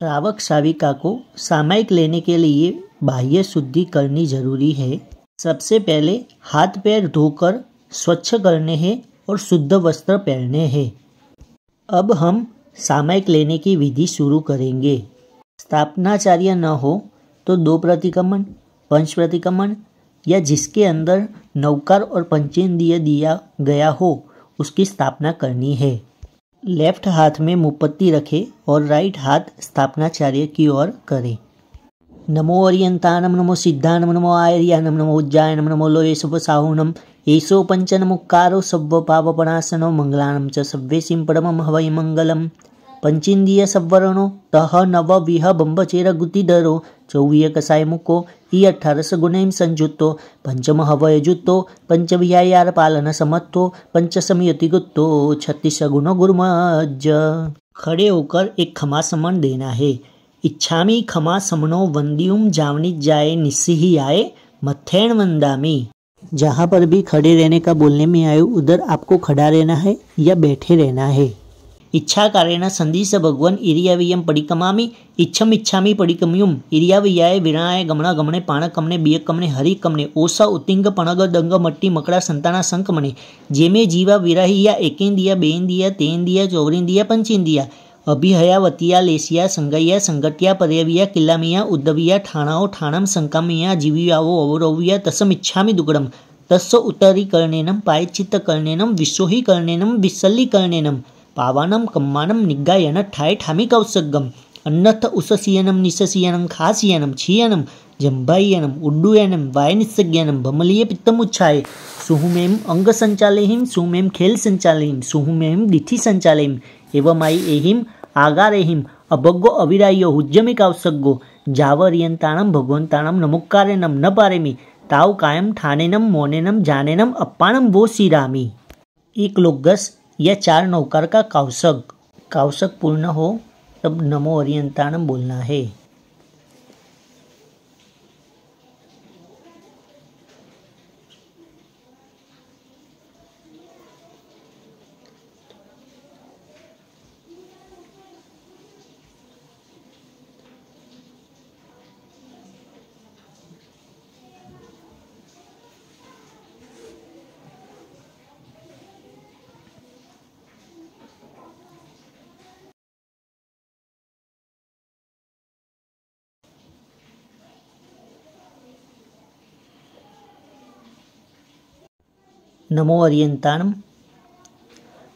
श्रावक श्राविका को सामायिक लेने के लिए बाह्य शुद्धि करनी ज़रूरी है। सबसे पहले हाथ पैर धोकर स्वच्छ करने हैं और शुद्ध वस्त्र पहनने हैं। अब हम सामायिक लेने की विधि शुरू करेंगे। स्थापनाचार्य न हो तो दो प्रतिक्रमण, पंच प्रतिक्रमण या जिसके अंदर नौकार और पंचेंद्रिय दिया गया हो, उसकी स्थापना करनी है। लेफ़्ट हाथ में मुपत्ति रखें और राइट हाथ स्थापनाचार्य की ओर करें। नमो अर्यंतानम नमो सिद्धानम नमो आयर्यानम नमो उज्जायनम नमो लोये शुभ साहुनम एसो पंचनमुक्कारो सव्व पापपणासनो मंगलानम च सव्वे सिंपडमम हवै मंगलम। पंचेन्द्रिय सवर्णो तह नव विह बंबचेर गुतिधरो चौवीय कसाय मुको संजुतो पंचम हवय जुतो पंचविहार पालन समत्तो पंच समयति गुत्तो छत्तीस गुण गुरुमज खड़े होकर एक खमा समन देना है। इच्छा इच्छामी खमा समनो वंदियुम जावनी जाए निस्सी आए मथेण वंदा वंदामी। जहाँ पर भी खड़े रहने का बोलने में आयो, उधर आपको खड़ा रहना है या बैठे रहना है। ઈચ્છાકારેણ સંદિશ ભગવન ઇરિયાવિયમ પડિકમામી ઈચ્છમ ઈચ્છામી પડિકમ્યુમ ઇરિયાવિયાએ વિણાય ગમણા ગમણે પાણકમને બિયકમને હરિકમને ઓસા ઉત્તિંગ પણગ દંગ મટ્ટી મકડા સંતાના સંકમને જેમે જીવા વિરાહિયા એકેન્દિયા બેન્દિયા તેન્દિયા ચોવરિંદિયા પંચિંદિયા અભિહયાવતિયા લેસિયા સંગૈયા સંગટિયા પર્યવિયા કિલ્લામિયા ઉદ્દવિયા ઠાણાઓ ઠાણમ સંકામિયા જીવિયાઓ અવરવ્યા તસમ ઈચ્છામી દુગડમ તસ્સ ઉત્તરીકર્ણેનમ પાયચિત્તકર્ણેનમ વિશ્વહીકર્ણેનમ વિસલ્લીકર્ણેનમ पावानम कम्मानम निग्गायन ठाय ठामी कौसगम अन्नथ उससियनम निससियनम खासियनम छियनम जम्भायनम उड्डुयनम वायनिस्सज्ञानम भमलिये पित्तम उच्छाय सुहुमेम अंग संचालयिम सुहुमेम खेल संचालयिम सुहुमेम दिथि संचालयिम एवमायि एहिम आगारेहिम अभग्गो अविरायो हुज्जमि कावसग्गो जावरियंताणम भगवंताणम नमुक्कारेनम न पारेमी। ताव कायम ठानेनम मोनेनम जानेनम अप्पानम वो सीरामी। एक लोकगस या चार नौकार का काउसक काउसक पूर्ण हो तब नमो अरियंताणम बोलना है नमो अरियंताणम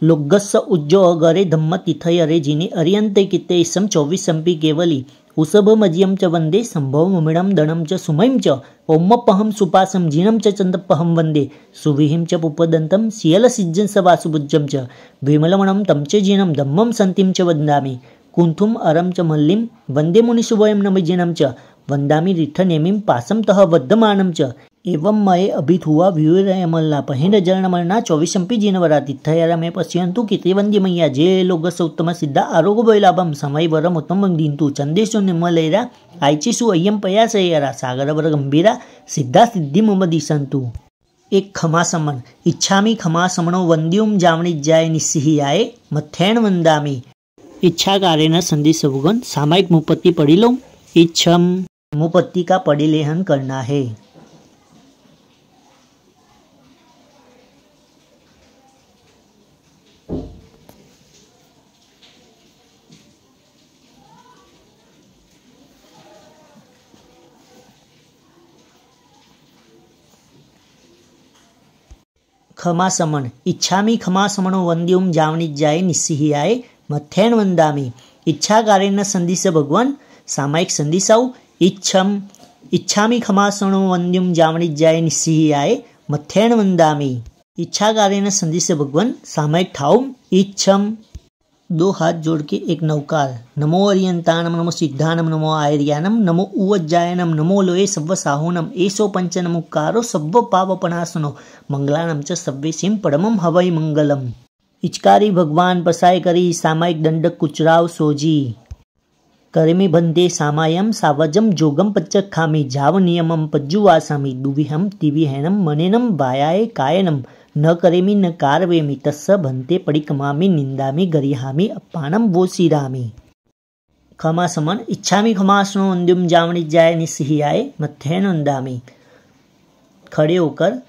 लुग्गस्स उज्जो अगरे धम्म तिथयरे जिने अरियंते चौबीस चौवीसंपी केवली। उसभमजियम च वंदे संभवमिणम दणम च सुमयम च ओम्मपहम सुपासम जीणम च चंदपहम वंदे सुविहिम च पुपदंतम सियलसिज्जन सवासुभुज्जम च। विमलमणम तम च जीणम धम्मम संतिम च वंदामि। कुंथुम अरम च मल्लिम वंदे मुनिशुभयम नमजिनम च। वंदामि रिठनेमिम पासम तह वद्धमानम च। एवं मये अभिथुआ व्यूरयमल्ला पहिन जरणमरणा चौविशंपी जीनवरा तिथयारमे पश्यन्तु कितिवन्द्यमय्या जे लोगस उत्तम सिद्ध आरोग्य वैलाभम समय वरम उत्तम दींतु चंदेशु निर्मलेरा आयचिसु अय्यम पयासयरा सागर वर गंभीरा। सिद्धा सिद्धि मम दिशंतु एक खमा समन। इच्छामी खमा समणो वंद्युम जावणी जाय निस्सिही आए। मथेण वंदामी। इच्छा कार्य संधि सवगन सामायिक मुपत्ति पढ़ी लो इच्छम मुपत्ति का पढ़ी करना है। ખમાસમણ. ઈચ્છામી ખમાસમણો વંદ્યુમ જાવણી જાય નિસ્સિહિયાય મથેણ વંદામી. ઈચ્છાકારેણ સંદિશ ભગવાન સામાયિક સંધિસાઉ ઈચ્છમ, ઈચ્છામી ખમાસણો વંદ્યુમ જાવણી જાય નિસ્સિહિયાય મથેણ વંદામી. ઈચ્છાકારેણ સંદિશ ભગવાન સામાયિક ઠાઉમ ઈચ્છમ दो हाथ जोड़ के एक नौकार। नमो अरियंतानम नमो सिद्धानम, नमो आयर्यानम नमो उवज्जायनम, नमो लोये सव्व साहुनम एसो पंचनमुकारो सव्व पावपणासनो मंगलानम च सव्वे सिम परमम हवई मंगलम। इचकारी भगवान पसाय करी, सामायिक दंडक कुचराव सोजी। करमी बंदे सामायम, सावजम जोगम पच्चक खामी, जाव नियमम पज्जुवासामी दुविहम तिविहैनम, मनेनम वायाय कायनम। न करेमी, न कारवेमी, तस्स भन्ते परिकमामी निंदामी गरिहामी अपाणम वो सिरामी खमा समन, इच्छामी खमासनो अंदुम जावणी जाय निस्सियाए मथ्यन अंदामी खड़े होकर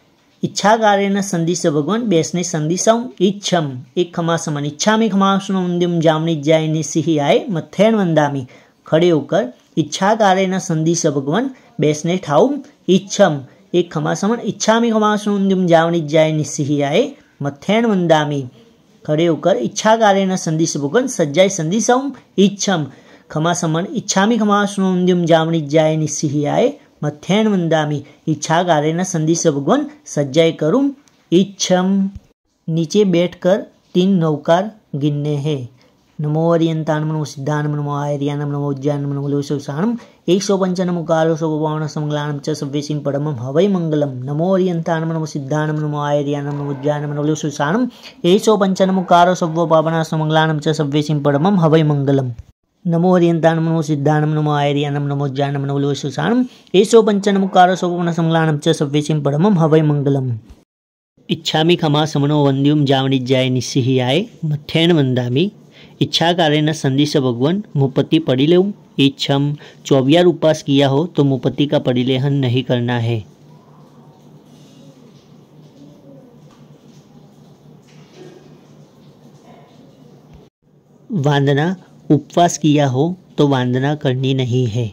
इच्छा कार्य न संदिश भगवान, बेसने संदिशम इच्छम। एक खमा समन, इच्छामी खमासनो अंदुम जावणी जाय निस्सियाए मथेन वंदामी खड़े होकर इच्छा कार्य न संदिश भगवान, बेसने ठाउम इच्छम। एकखमासमण इच्छामि खमासुंदिम जावनिज्जाय निस्सिहियाय मथैन वंदामी खड़े होकर इच्छा कार्य संदेश भोगन सज्जाय संदिशम इच्छम। खमासमण इच्छामि खमासुंदिम जावनिज्जाय निस्सिहियाय मथैन वंदामी इच्छा कार्य संदेश भगवन सज्जाय करुम इच्छम। नीचे बैठकर तीन नौकार गिनने हैं। नमो अरियंतानम नमो सिद्धानम नमो आयरियानम नमो उज्जैनम नमो लोसुसाणम एक सौ पंचनम कालो सौ पवन च सव्यसिम परमम हवै मंगलम नमो अरियंतानम नमो सिद्धानम नमो आयरियानम नमो नमो लोसुसाणम एक सौ पंचनम कालो सौ पवन समंगलानम च सव्यसिम परमम हवै मंगलम नमो हरियंतानम नमो सिद्धानम नमो आयरियानम नमो ज्ञानम नमो लोसुसाणम एसो पंचनम कारो सौपन समंगलानम च सव्यसिम परमम हवै मंगलम इच्छामि खमा समनो वंद्युम जावणिज्याय निस्सिहियाय। मथ्येन वंदामि। इच्छाकारेण संदिश भगवान मुपत्ति पढ़ी ले इच्छम चौबियार उपवास किया हो तो मुपत्ति का परिलेहन नहीं करना है। वंदना, उपवास किया हो तो वंदना करनी नहीं है।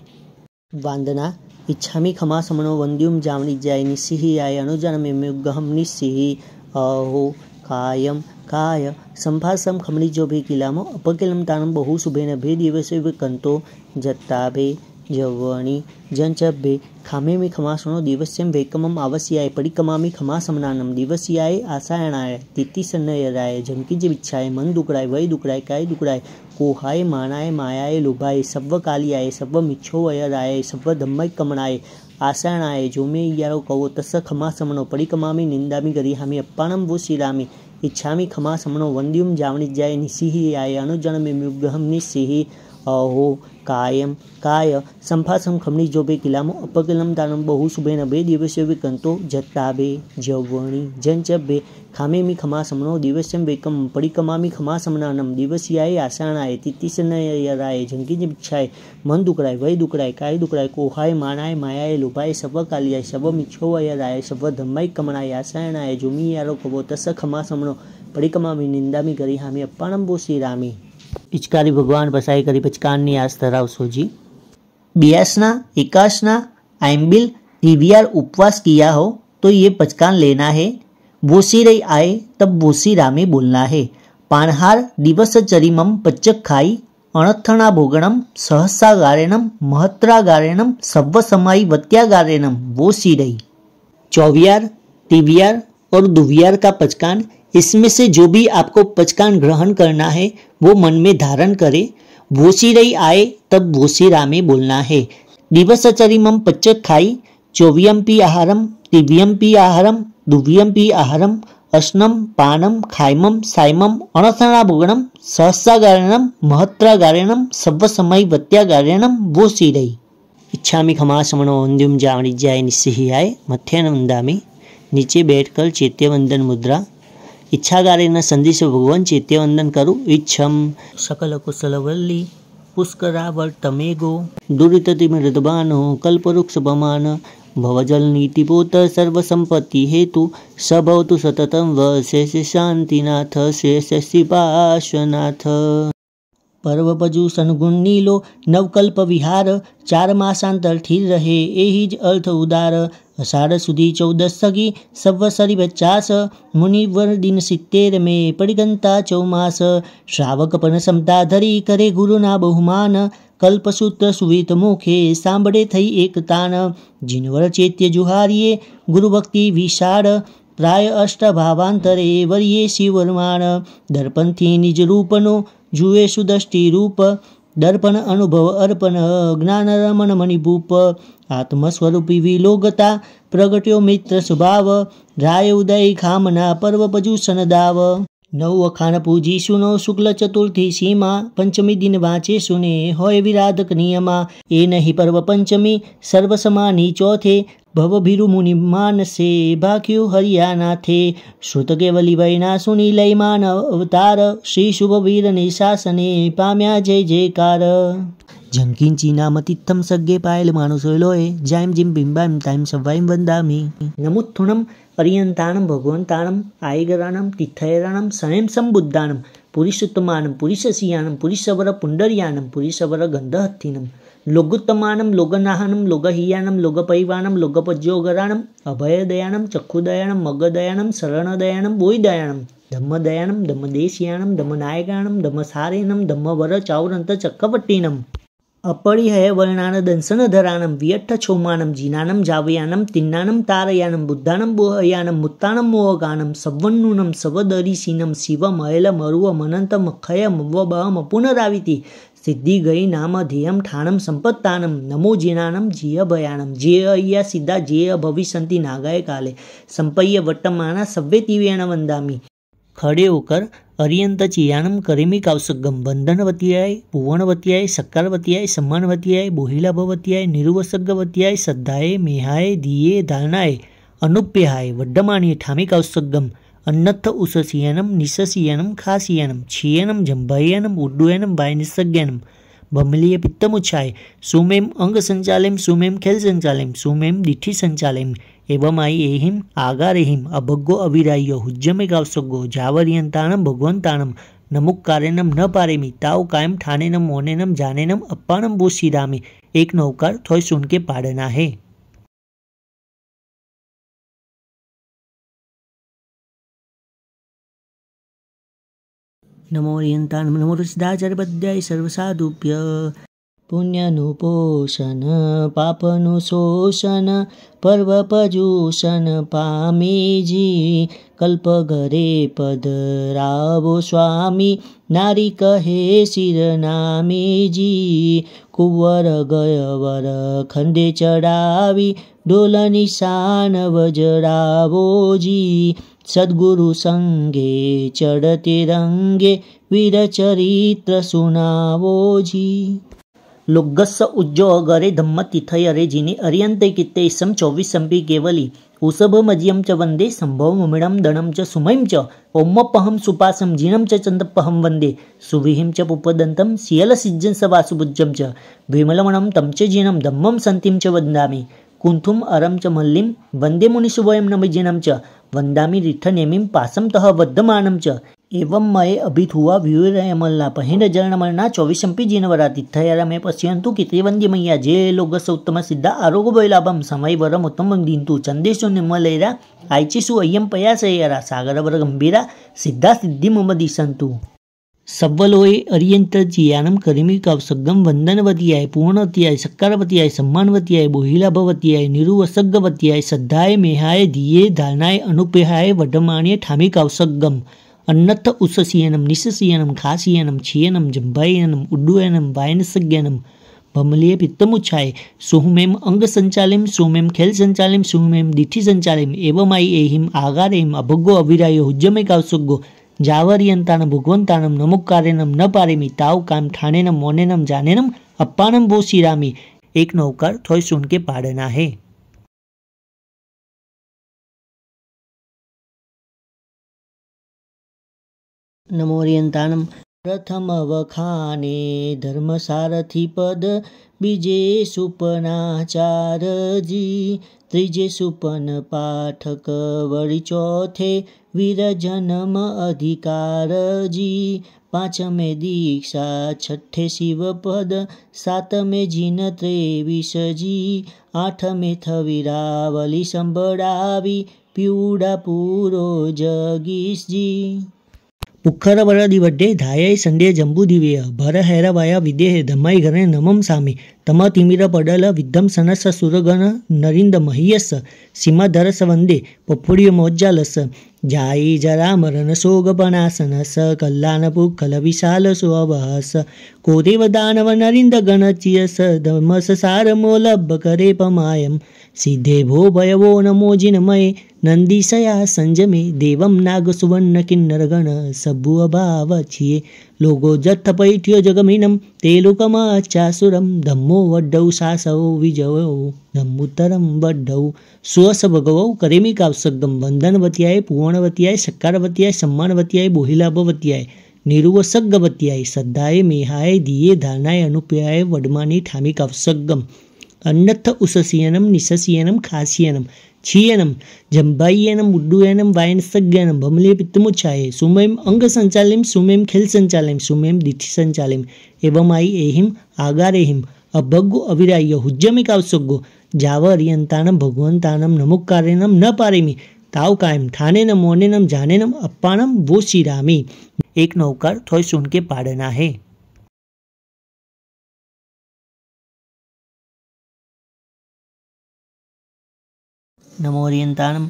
वंदना, इच्छामि खमा समनो वंद्युम जावनी जाय निस्सिहि आय अनुजनमे गहम निस्सिहि अहो, कायम කාය සම්භාසම් ખમણી કિલ્લામાં અપકિલમ તાણમ બહુ શુભેન ભે દિવસે કંતો જત્તાભે જવણી જંચભે ખામેમી ખમાસણો દિવસ્યમ વૈકમમ આવસ્યાય પરિકમામી ખમાસમનાનમ દિવસ્યાય આસાયણાય તિથિસનયરાય જંકી જે વિચ્છાય મન દુકડાય વય દુકડાય કાય દુકડાય કોહાય માણાય માયાય લોભાય સર્વ કાલિયાય સર્વ મિચ્છોવયરાય સર્વ ધમ્મય કમણાય આસાણાએ જોમે યારો કહો તસ ખમાસમનો પરિકમામી નિંદામી ગરી હામી અપ્પાણમ વો શિરામી इच्छामि खमा समणो वन्द्युं जावणिज्याय निसिहि याय अनुजनमिमुग्रहं निस्सिहि મુગ્ગહમ નિસિહિ અહો કાયમ કાય સંફાસમ ખમણી જોબે કિલામો અપકિલમ તાનમ બહુ શુભેન બે દિવસે વિકંતો જત્તાબે જવણી જંચબે ખામેમી ખમા સમણો દિવસ્યમ વેકમ પરિકમામી ખમા સમનાનમ દિવસિયાએ આસાણાએ તિતિસનયરાય જંકી ઈચ્છાએ મન દુકડાય વય દુકડાય કાય દુકડાય કોહાય માણાય માયાએ લોભાય સબ કાલિયાય સબ મિચ્છોવયરાય સબ ધમ્માય કમણાય આસાયણાય જોમી યારો કવો તસ ખમા સમણો પરિકમામી નિંદામી કરી હામી અપ્પાણમ બો શ્રી રામી પિચકારી ભગવાન પસાઈ કરી પચકાનની આસ ધરાવશો जी ब्यासना एकाशना आइम्बिल टीवीआर उपवास किया हो तो ये पचकान लेना है बोसी रही आए तब बोसी रामे बोलना है पानहार दिवस चरिमम पच्चक खाई अणथणा भोगणम सहसा गारेणम महत्रा गारेणम सव्व समाई वत्या गारेणम बोसी रही चौवियार टीवियार और दुवियार का पचकान इसमें से जो भी आपको पचकान ग्रहण करना है वो मन में धारण करे भूसी रही आए, तब भूसी रामे बोलना है। दिवसचरिमम पच्चक खाई, चौवियम पी आहारम दिव्यम पी आहारम दुव्यम पी आहारम, अश्नम, पानम, खायमम, सायमम अणसणा भुगणम सहसा गारणम महत्रा गारणम सव्व समय वत्या गारणम भूसी रही इच्छामी खमा समणो जावणी जाय ઈચ્છાગારીના સંદેશો ભગવાન છે તે વંદન કરું ઈચ્છમ સકલ કુશલવલ્લી પુષ્કરાવર્તમેગો દુરિતતિમિરદબાનો કલ્પવૃક્ષપમાન ભવજલ નીતિપોત સર્વસંપત્તિ હેતુ સભવતુ સતતમ વશેષ શાંતિનાથ શેષ શિવાસનાથ પર્વપજુ સનગુણ નીલો નવકલ્પ વિહાર ચાર માસાંતરથી રહે એહી જ અર્થ ઉદાર અષાઢ સુધી ચૌદસ સગી સવસરી પચાસ મુનિવર દિન સિત્તેર મે પડિગંતા ચૌમાસ શ્રાવક પણ સમતા ધરી કરે ગુરુના બહુમાન કલ્પસૂત્ર સુવિત મુખે સાંભળે થઈ એક તાન જીનવર ચૈત્ય જુહારીએ ગુરુભક્તિ વિશાળ પ્રાય અષ્ટ ભાવાંતરે વર્યે શિવરમાણ દર્પણથી નિજ રૂપનો જુએ સુદષ્ટિ રૂપ દર્પણ અનુભવ અર્પણ જ્ઞાન રમણ મણિભૂપ આત્મ સ્વરૂપી વિલોગતા, પ્રગટ્યો મિત્ર સ્વભાવ, રાય ઉદય ખામના પર્વ પજુ સનદાવ. નવ અખાણ પૂજી સુનો શુક્લ ચતુર્થી સીમા, પંચમી દિન વાંચે સુને, હોય વિરાધક નિયમા. એ નહીં પર્વ પંચમી, સર્વસમાની ચોથે, ભવભીરુ મુનિ માનસે ભાખ્યું હરિયાનાથે. શ્રુત કેવલી વૈના સુની લયમાન અવતાર, શ્રી શુભવીર શાસને પામ્યા જય જયકાર. જંકિંચીનામતિત્થમ સગ્ગે પાયલ માનુસોલોએ જાયમ જીમ બિંબામ તાઈમ સવાઈમ વંદામી નમુત્થુણમ પર્યંતાણમ ભગવંતાણમ આયગરાણમ તિથયરાણમ સયમ સંબુદ્ધાણમ પુરુષોત્તમાનમ પુરુષસિયાણમ પુરુષવર પુંડરિયાણમ પુરુષવર ગંધહત્થિનમ લોગુત્તમાનમ લોગનાહનમ લોગહિયાનમ લોગપૈવાણમ લોગપજ્યોગરાણમ અભયદયાણમ ચક્ષુદયાણમ મગદયાણમ શરણદયાણમ બોયદયાણમ ધમ્મદયાણમ ધમ્મદેશિયાણમ ધમ્મનાયકાણમ ધમ્મસારેણમ ધમ્મવર ચાવરંત ચક્કવટ્ટીનમ અપરિહય વર્ણાન દંસનધરાણમ વિયઠ્ઠ છૌમાનમ જીનાનમ જાવયાનમ તિન્નાનમ તારયાનમ બુદ્ધાનમ બોહયાનમ મુત્તાનમ મોહગાનમ સવન્નુનમ સવદરીશીનમ શિવમ અયલમ અરુવમ અનંતમ અખયમ અવબહમ પુનરાવિતિ સિદ્ધિ ગઈ નામ ધ્યેયમ ઠાણમ સંપત્તાનમ નમો જીનાનમ જીય ભયાનમ જે અయ్યા સિદ્ધા જે ભવિષ્યંતિ નાગાય કાલે સંપય્ય વટ્ટમાના સવ્વે વંદામી खड़े होकर अरियंत चियाणम करेमिक आवसगम बंधन वत्याय भुवन वत्याय सक्कार वत्याय सम्मान वत्याय बोहिलाभ वत्याय निरुवसग वत्याय श्रद्धाए मेहाय दिए धारणाए अनुप्याय वड्डमाणी ठामिक आवसगम अन्नथ उससियनम निससियनम खासियनम छियनम जम्भयनम उड्डयनम वायनिसज्ञनम बमलीय पित्तमुच्छाय सुमेम अंग संचालम सुमेम खेल संचालम सुमेम दिठी संचालम एवं आई एहिम आगारेहिम अभग्गो अविरायो हुज्जमे गावसोगो जावरियंताणम भगवंताणम नमुक कारेनम न पारेमी ताव कायम ठानेनम, मोनेनम, जानेनम अप्पाणम बोशीरामी एक नौकार थोय सुन के पाड़ना है नमो रियंतान नमो रसदाचार्यपद्याय सर्वसाधुभ्य। પુણ્યનું પોષણ પાપનું શોષણ પર્વ પજૂષણ પામીજી કલ્પ ઘરે પધરાવો સ્વામી નારી કહે શિર નામીજી કુંવર ગયવર ખંડે ચડાવી ઢોલ નિશાન વજરાવોજી સદગુરુ સંગે ચડતે રંગે વીર ચરિત્ર સુનાવોજી लुग्गस्स उज्जो अगरे धम्मतिथयरे जिनी अरियंत कित्ते इसम चौविसम्पि केवली। ऊषभमज्यं च वंदे सम्भवमुमिणं दणं च सुमयं च ओम्मपहं सुपासं जीनं च चन्दपहं वंदे, सुविहिं च पुपदन्तं सियलसिज्जं स वासुभुज्यं च, विमलमणं तं च जीनं धम्मं सन्तिं च वन्दामि कुंथुम अरम च मल्लिं, वंदे मुनिसुभयं नमजिनं च, वन्दामि रिठनेमिं पासं तः वद्धमानं च। એવમમાં એ અભિત હુવા વ્યુરમલ્લા પહિંડ જરણમલના ચોવીસંપી જીનવરાતી થયારા મેં પશ્યંતુ કિત્રિવંદ્યમૈયા જે લોગસ ઉત્તમ સિદ્ધા આરોગ્યલાભમ સમય વરમ ઉત્તમ દિંતુ ચંદેશો નિમલૈરા આયચિસુ અય્યમ પયાસૈયારા સાગરવર ગંભીરા સિદ્ધા સિદ્ધિ મમદી સંતુ સબ્વલોએ અરિયંત જીયાનમ કરીમી કાવ સગમ વંદનવતિયાય પૂર્ણવતિયાય સક્કારવતિયાય સન્માનવતિયાય બોહિલાભવતિયાય નિરુવસગ્ગવતિયાય શ્રદ્ધાય મેહાય ધીયે ધારણાય અનુપેહાય વઢમાણ્ય ઠામી કાવ સગમ अन्नथ उससियनम निशसियनम खासियनम छियनम जम्भायनम उड्डुयनम, वायनसज्ञनम। भमलिए पित्तम उच्छाए सोहमेम अंग संचालिम सोमेम खेल संचालिम सोहमेम दिठी संचालिम एवं आई एहिम आगारेम अभग्गो अविराय हुज्जमे कावसुग्गो। जावरियंतान भुगवंतानम नमुक्कारेनम न पारेमी, ताव काम ठाणेनम मोनेनम जानेनम अप्पानम वो एक नौकर थोय सुन के पाड़ना है નમોરિયંતાણમ પ્રથમ વખાને ધર્મસારથી પદ બીજે સુપનાચારજી ત્રીજે સુપન પાઠક વળી ચોથે વીરજનમ અધિકારજી પાંચમે દીક્ષા છઠ્ઠે શિવપદ સાતમે જીન ત્રેવીસજી આઠમે થવિરાવલી સંભળાવી પીવડા પૂરો જગીશજી ಪುಕ್ಕರಬಲದಿವಡ್ಡೆ ಧಾಯೈ ಸಂಡೆ ಜಂಬೂದಿವೆಯ ಭರಹೈರವಾಯ ವಿದೇಹೆ ಧಮ್ಮೈಘನೆ ನಮಂ ಸಾಮಿ ತಮ ತಿಮಿರ ಪಡಲ ವಿದ್ಧಂ ಸನಸ ಸುರಗಣ ನರಿಂದ ಮಹಿಯಸ್ಸ ಸಿಮಧರಸ ವಂದೇ ಪಪ್ಪುಡಿಯ ಮೋಜ್ಜಾಲಸ જાઈ જરામરણ સોગપણાસનસ કલ્લાનપુખલ વિશાલ સ્વબહસ કોદેવ દાનવ નરિંદ ગણચિયસ ધમસ સારમોલભ કરે પમાયમ. સિદ્ધે ભો ભયવો નમો જિનમય નંદિશયા સંજમે, દેવમ નાગ સુવર્ણ કિન્નર ગણ સભુ અભાવ છીએ. લોગો જથ પૈઠ્યો જગમિનમ તે લોકમાચાસુરમ ધમ્મો વડ્ડૌ સાસૌ વિજયો ધમ્મુતરમ વડ્ડૌ સુવસ ભગવૌ કરેમી કાવસગમ વંદનવત્યાય પુવણવત્યાય સક્કારવત્યાય સમ્માનવત્યાય બોહિલાભવત્યાય નિરુવસગ્ગવત્યાય સદ્ધાય મેહાય દિયે ધારનાય અનુપ્યાય વડમાની ઠામી કાવસગમ અન્નથ ઉસસિયનમ નિસસિયનમ ખાસિયનમ छियनम जम्बायनम उड्डुयनम वायनसज्ञानम भमले पित्तमुच्छाये सुमेम अंग संचालिम सुमेम खेल संचालिम सुमेम दिठि संचालिम एवं आई एहिम, आगारेहिम, अभग्गु अविराय हुज्जमिकावसुग्गु जाव अरियंतानम भगवंतानम नमुक्कारेनम न पारेमी ताव कायम ठानेनम मोनेनम जानेनम अप्पानम वो शिरामी एक नौकर थोड़ी सुन के पाड़ना है નમોરિયંતાણમ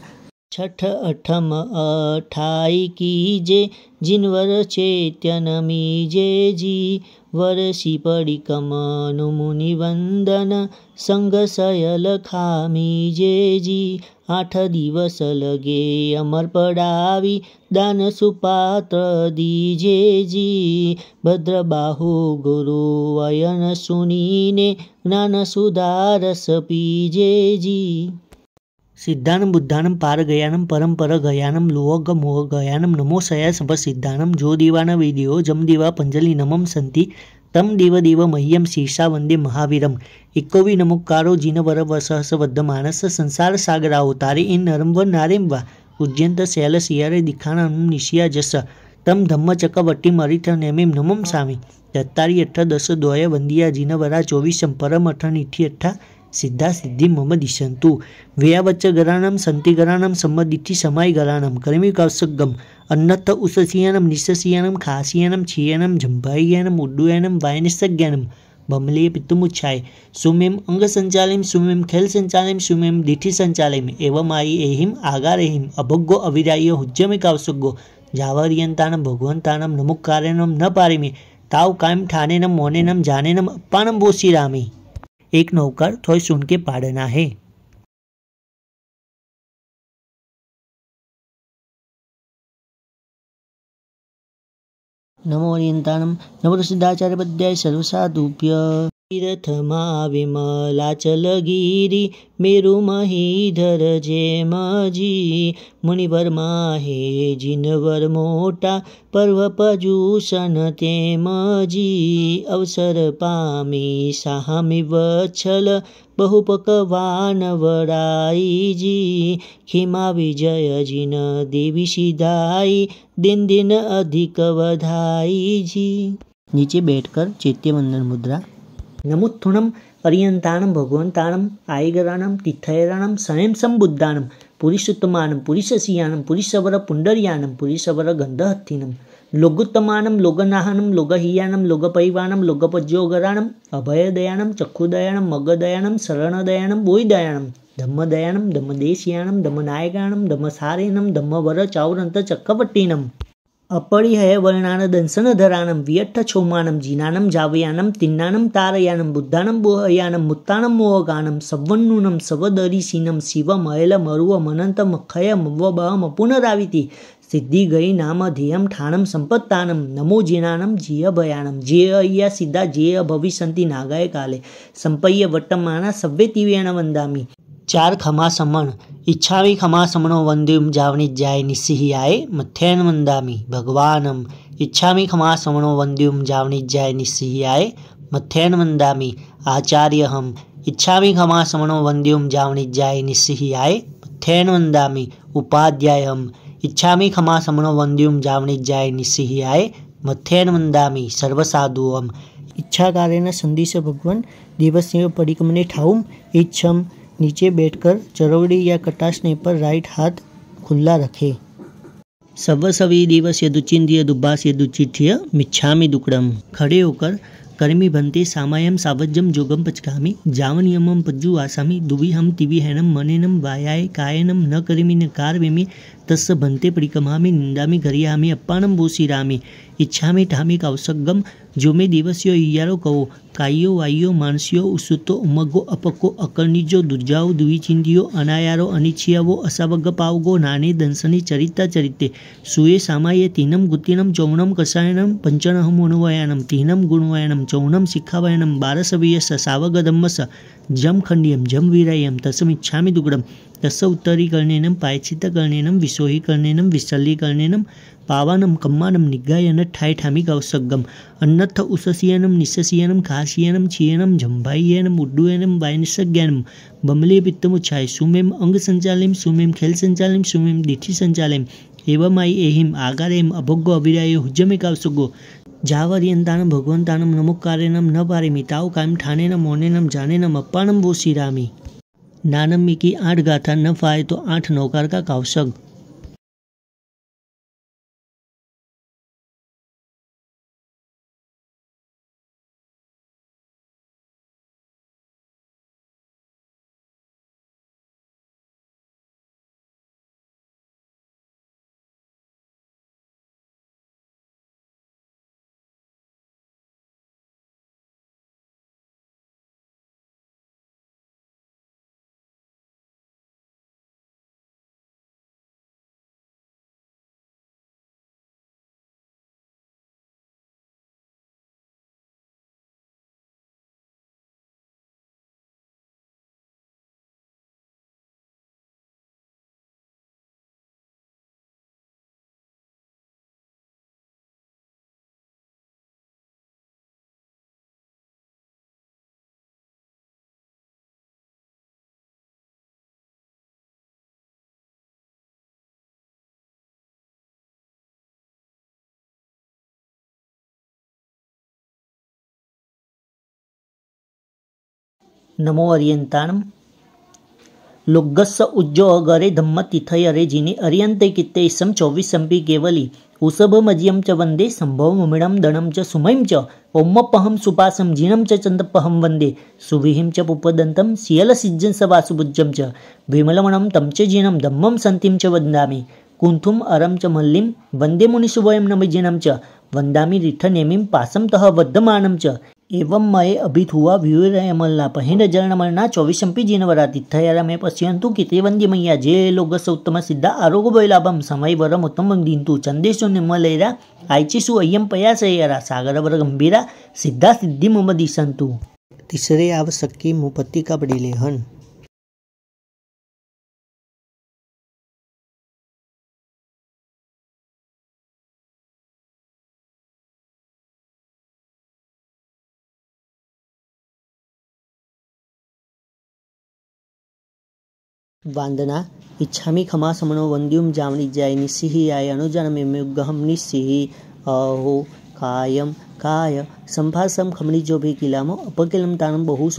છઠ અઠમ અઠાઈ કી જે જીનવર છે ત્યનમી જે જી વરસી પડી કમનું મુનિવંદન સંગ સયલ ખામી જે જી આઠ દિવસ લગે અમર પડાવી દાન સુપાત્ર દીજે જી ભદ્રબાહુ ગુરુ અયન સુનીને જ્ઞાન સુધારસ પીજે જી सिद्धानम बुद्धानम पारगयानम परंपर गयानम लोहग मोह गयानम नमो सया सभ सिद्धानम जो दीवान विदियो जम दीवा पंजली नमम संति तम दीव दीव मह्यम शीर्षा वंदे महावीरम। इकोवी नमुकारो जिन वर वसहस वद्ध मानस संसार सागराओ तारे इन नरम व नारेम व उज्जयंत शैल सियारे दिखाणानुम निशिया जस। तम धम्म चकवट्टी मरिथ नेमिम नमम स्वामी दत्तारी अठ दस दोय वंदिया जिन वरा चौबीसम परम अठ निठी अठा सिद्धा सिद्धि मम इसंतु व्ययावच्च गराणम संति गराणम सम्मदिति समाय गराणम कर्मी कौशगम अन्नथ उससीयनम निस्ससीयनम खासीयनम छियनम झंभायनम उड्डुयनम वायनिसज्ञानम बमलिय पितुमुच्छाय। सुमेम अंग संचालिम सुमेम खेल संचालिम सुमेम दिठि संचालिम एवं आई एहिम आगारेहिम अभोग्यो अविराय हुज्यमे कावसुगो जावरियंतानम भगवंतानम नमुक कार्यनम न पारिमे। ताव कायम ठानेनम मोनेनम जानेनम अपानम वो रामी नौकर थोड़ी सुन के पाड़ना है नमो ओरियंतानम नमो सिद्धाचार्य पद्याय सर्वसाधुभ्य। તીર્થમાં વિમલાચલ ગીરી મેરુ મહીધર જેમજી મુનિવર માહે જીનવર મોટા પર્વ પજૂષણ તેમજી અવસર પામી સામી વછલ બહુ પકવાન વરાઈજી ખીમા વિજયજીન દેવી સિધાઈ દિન દિન અધિક વધાઈજી નીચે બેઠકર ચૈત્ય વંદન મુદ્રા નમુત્થુણમ પર્યંતાણમ ભગવંતાણમ આયગરાણમ તિથયરાણમ સનેમ સંબુદ્ધાણમ પુરીષોત્તમાનમ પુરીષસિયાણમ પુરીષવર પુંડરિયાણમ પુરીષવર ગંધહથિનમ લોગુત્તમાનમ લોગનાહનમ લોગહિયાનમ લોગપૈવાણમ લોગપજ્યોગરાણમ અભયદયાણમ ચક્ષુદયાણમ મગદયાણમ શરણદયાણમ બોયદયાણમ ધમ્મદયાણમ ધમ્મદેશિયાણમ ધમ્મનાયકાણમ ધમ્મસારેણમ ધમ્મવર ચાઉરંત ચક્કવટ્ટીનમ અપરિહય વર્ણાનદંસન ધરાણમ વ્યઠ્ઠ છૌમાનમ જીનાનમ જાવયાનમ તિન્નાનમ તારયાનમ બુદ્ધાનમ બોહયાનમ મુત્તાનમ મોહગાનમ સવન્નુનમ સવદરીસીનમ શિવમ અયલમ અરુવમ અનંતમ અખયમ વબહમ પુનરાવિતિ સિદ્ધિ ગઈ નામ ધ્યેયમ ઠાણમ સંપત્તાનમ નમો જીનાનમ જીય ભયાનમ જે અયા સિદ્ધા જે અભવિસંતિ નાગાય કાલે સંપય્ય વટ્ટમાના સવ્વે વંદામી ચાર ખમા સમણ इच्छामि खमासमणो वन्द्यं जावणिज्याय निस्सिहियाय मथ्यैन वन्दामि। भगवानम्, इच्छामि खमासमणो वन्द्यं जावणिज्याय निस्सिहियाय मथ्यैन वन्दामि। आचार्यहम्, इच्छामि खमासमणो वन्द्यं जावणिज्याय निस्सिहियाय मथ्यैन वन्दामि। उपाध्यायम् इच्छामि खमासमणो वन्द्यं जावणिज्याय निस्सिहियाय मथ्यैन वन्दामि। सर्वसाधुवम्। इच्छाकारेण संदेश भगवन् देवस्य परिकमने ठाउम् इच्छम नीचे बैठकर चरवड़ी या कटासने पर राइट हाथ खुला रखें। सवसवी दिवस यदुचिंद्य दुब्बास यदुचिठ्य मिच्छा दुकड़म खड़े होकर कर्मी भंते सामयम सावज्जम जोगम पचकामी। जावनियमम पज्जु आसामी। दुबी हम तिबी हैणम मनेनम वायाय कायनम न करमी न कारवेमी। तस् भंते परिकमामी निंदा घरियामी अप्पाणम बोसीरामी इच्छा ठामी कौसगम जो में दिवसियो इयारो कहो कायो वायो मानसियो उसुतो उमगो अपको अकर्णिजो दुर्जाओ दुविचिंदियो अनायारो अनिच्छियावो असावग पावगो नाने दंसनी चरिता चरिते। सुये सामाये तीनम गुतिनम चौणम कषायनम पंचनहम उणवयानम तीनम गुणवयानम चौणम शिखावयनम बारसवीयस सावगदम्मस जम खंडियम जम वीरायम तसमिच्छामि दुग्धम तस्य उत्तरीकरणेनं पायचित्तकरणेनं विशोहीकरणेनं विसल्लीकरणेनं पावानं कम्मानं निगायन ठाय ठामी कौसगम अन्नथ उससीयनं, निस्ससीयनं, खासीयनं, छियनं झम्भायनं उड्डुयनं वायनिसज्ञानं बमले पित्तमुच्छाय सुमेम अंग संचालिम, सुमेम खेल संचालिम, सुमेम दिठी संचालिम। एवं आई एहिम, आगारेम, अभोग्गो अभिरायो, हुज्जमे कौसगो जावर्यंतानं भगवंतानं नमोकारेनं न पारेमि ताव कायम ठानेनं मोनेनं जानेनं अप्पानं वो श्रीरामी नानम्मी की आठ गाथा, न फाए तो आठ नौकार का कावसग नमो अर्यंताणम लोग्गस्य उज्जो अगरे धम्म तिथयरे जिने अर्यन्ते कित्ते इसम चौविसंपि केवली। ऊसभमज्यं च वंदे सम्भवमुमिडं दणं च सुमयं च ओम्मपहं सुपासं जिनं च चन्दपहं वंदे। सुविहिं च पुपदन्तं सियलसिज्जं स वासुभुज्यं च। विमलमणं तं च जिनं धम्मं सन्तिं च वन्दामि कुंथुम अरम च मल्लिं, वंदे मुनिशुभयं नमजिनं च। वन्दामि रिठनेमिं, पासं तः वद्धमानं च। एवं मये अभित हुआ व्यूरयमल्ला पहेन जरणमरणा चौविशंपी जीनवरा तिथयारा में पश्यंतु किते वंद्य मैया जे लोग उत्तम सिद्ध आरोग्य वैलाभम समय वरम उत्तम दींतु चंदेशु निम्मलेरा आयचिसु अय्यम पयासयरा सागर वर गंभीरा सिद्धा सिद्धि मुम दिशंतु तीसरे आवश्यक की मुपत्ति का बड़ी लेहन वंदना इच्छामि खमा समनो वंद्युम जामनि जाय निस्सिहि आय अनुजनमेमुग्गहम निस्सिहि अहो कायम काय। संभासम खमनी जो भी किलामो अपकिलम तानम बहु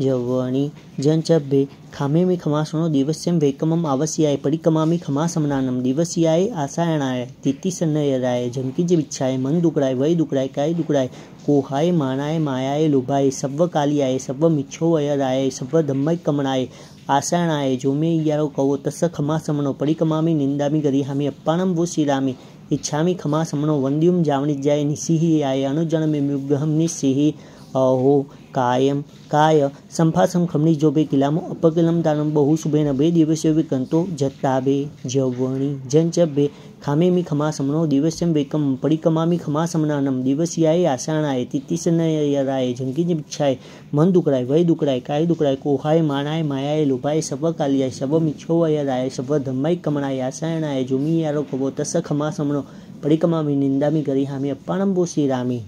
जवणी जंचब्बे खामे में खमासनो दिवस्यम वेकमम आवश्याय परिकमामि खमासमनानम दिवस्याय आसायणाय तिथि सन्नयराय झमकी जे इच्छाय मन दुकड़ाय वही दुकड़ाय काय दुकड़ाय कोहाय मानाय मायाय लुभाय सब्व कालियाय सब्व मिच्छो वयराय सब्व धम्मय कमणाय आसायणाय जो मे यारो कहो, तस् खमा समनो परिकमामि निंदामि गरिहामि अप्पाणम वो श्रीरामि इच्छामि खमा समनो, वंद्युम जावणिज्याय, निसिहि आय अनुजन में मुग्रहम निसिहि, अहो कायम काय संभासम खमनी जोबे किलामो अपकिलम दानम बहु शुभेन बे दिवस्य विकंतो जत्ताबे जवणी जंचबे खामे मी खमा समनो दिवस्यम वेकम परिकमामी खमा समनानम दिवसियाय आसाणाय तितिसनयराय झंकी इच्छाय मन दुकड़ाय वय दुकड़ाय काय दुकड़ाय कोहाय मानाय मायाय लोभाय सब कालियाय सब मिच्छोवयराय सब धम्माय कमणाय आसायणाय जुमी यारो कबो तस खमा समनो परिकमामी निंदामी गरिहामी अप्पाणम बो श्रीरामी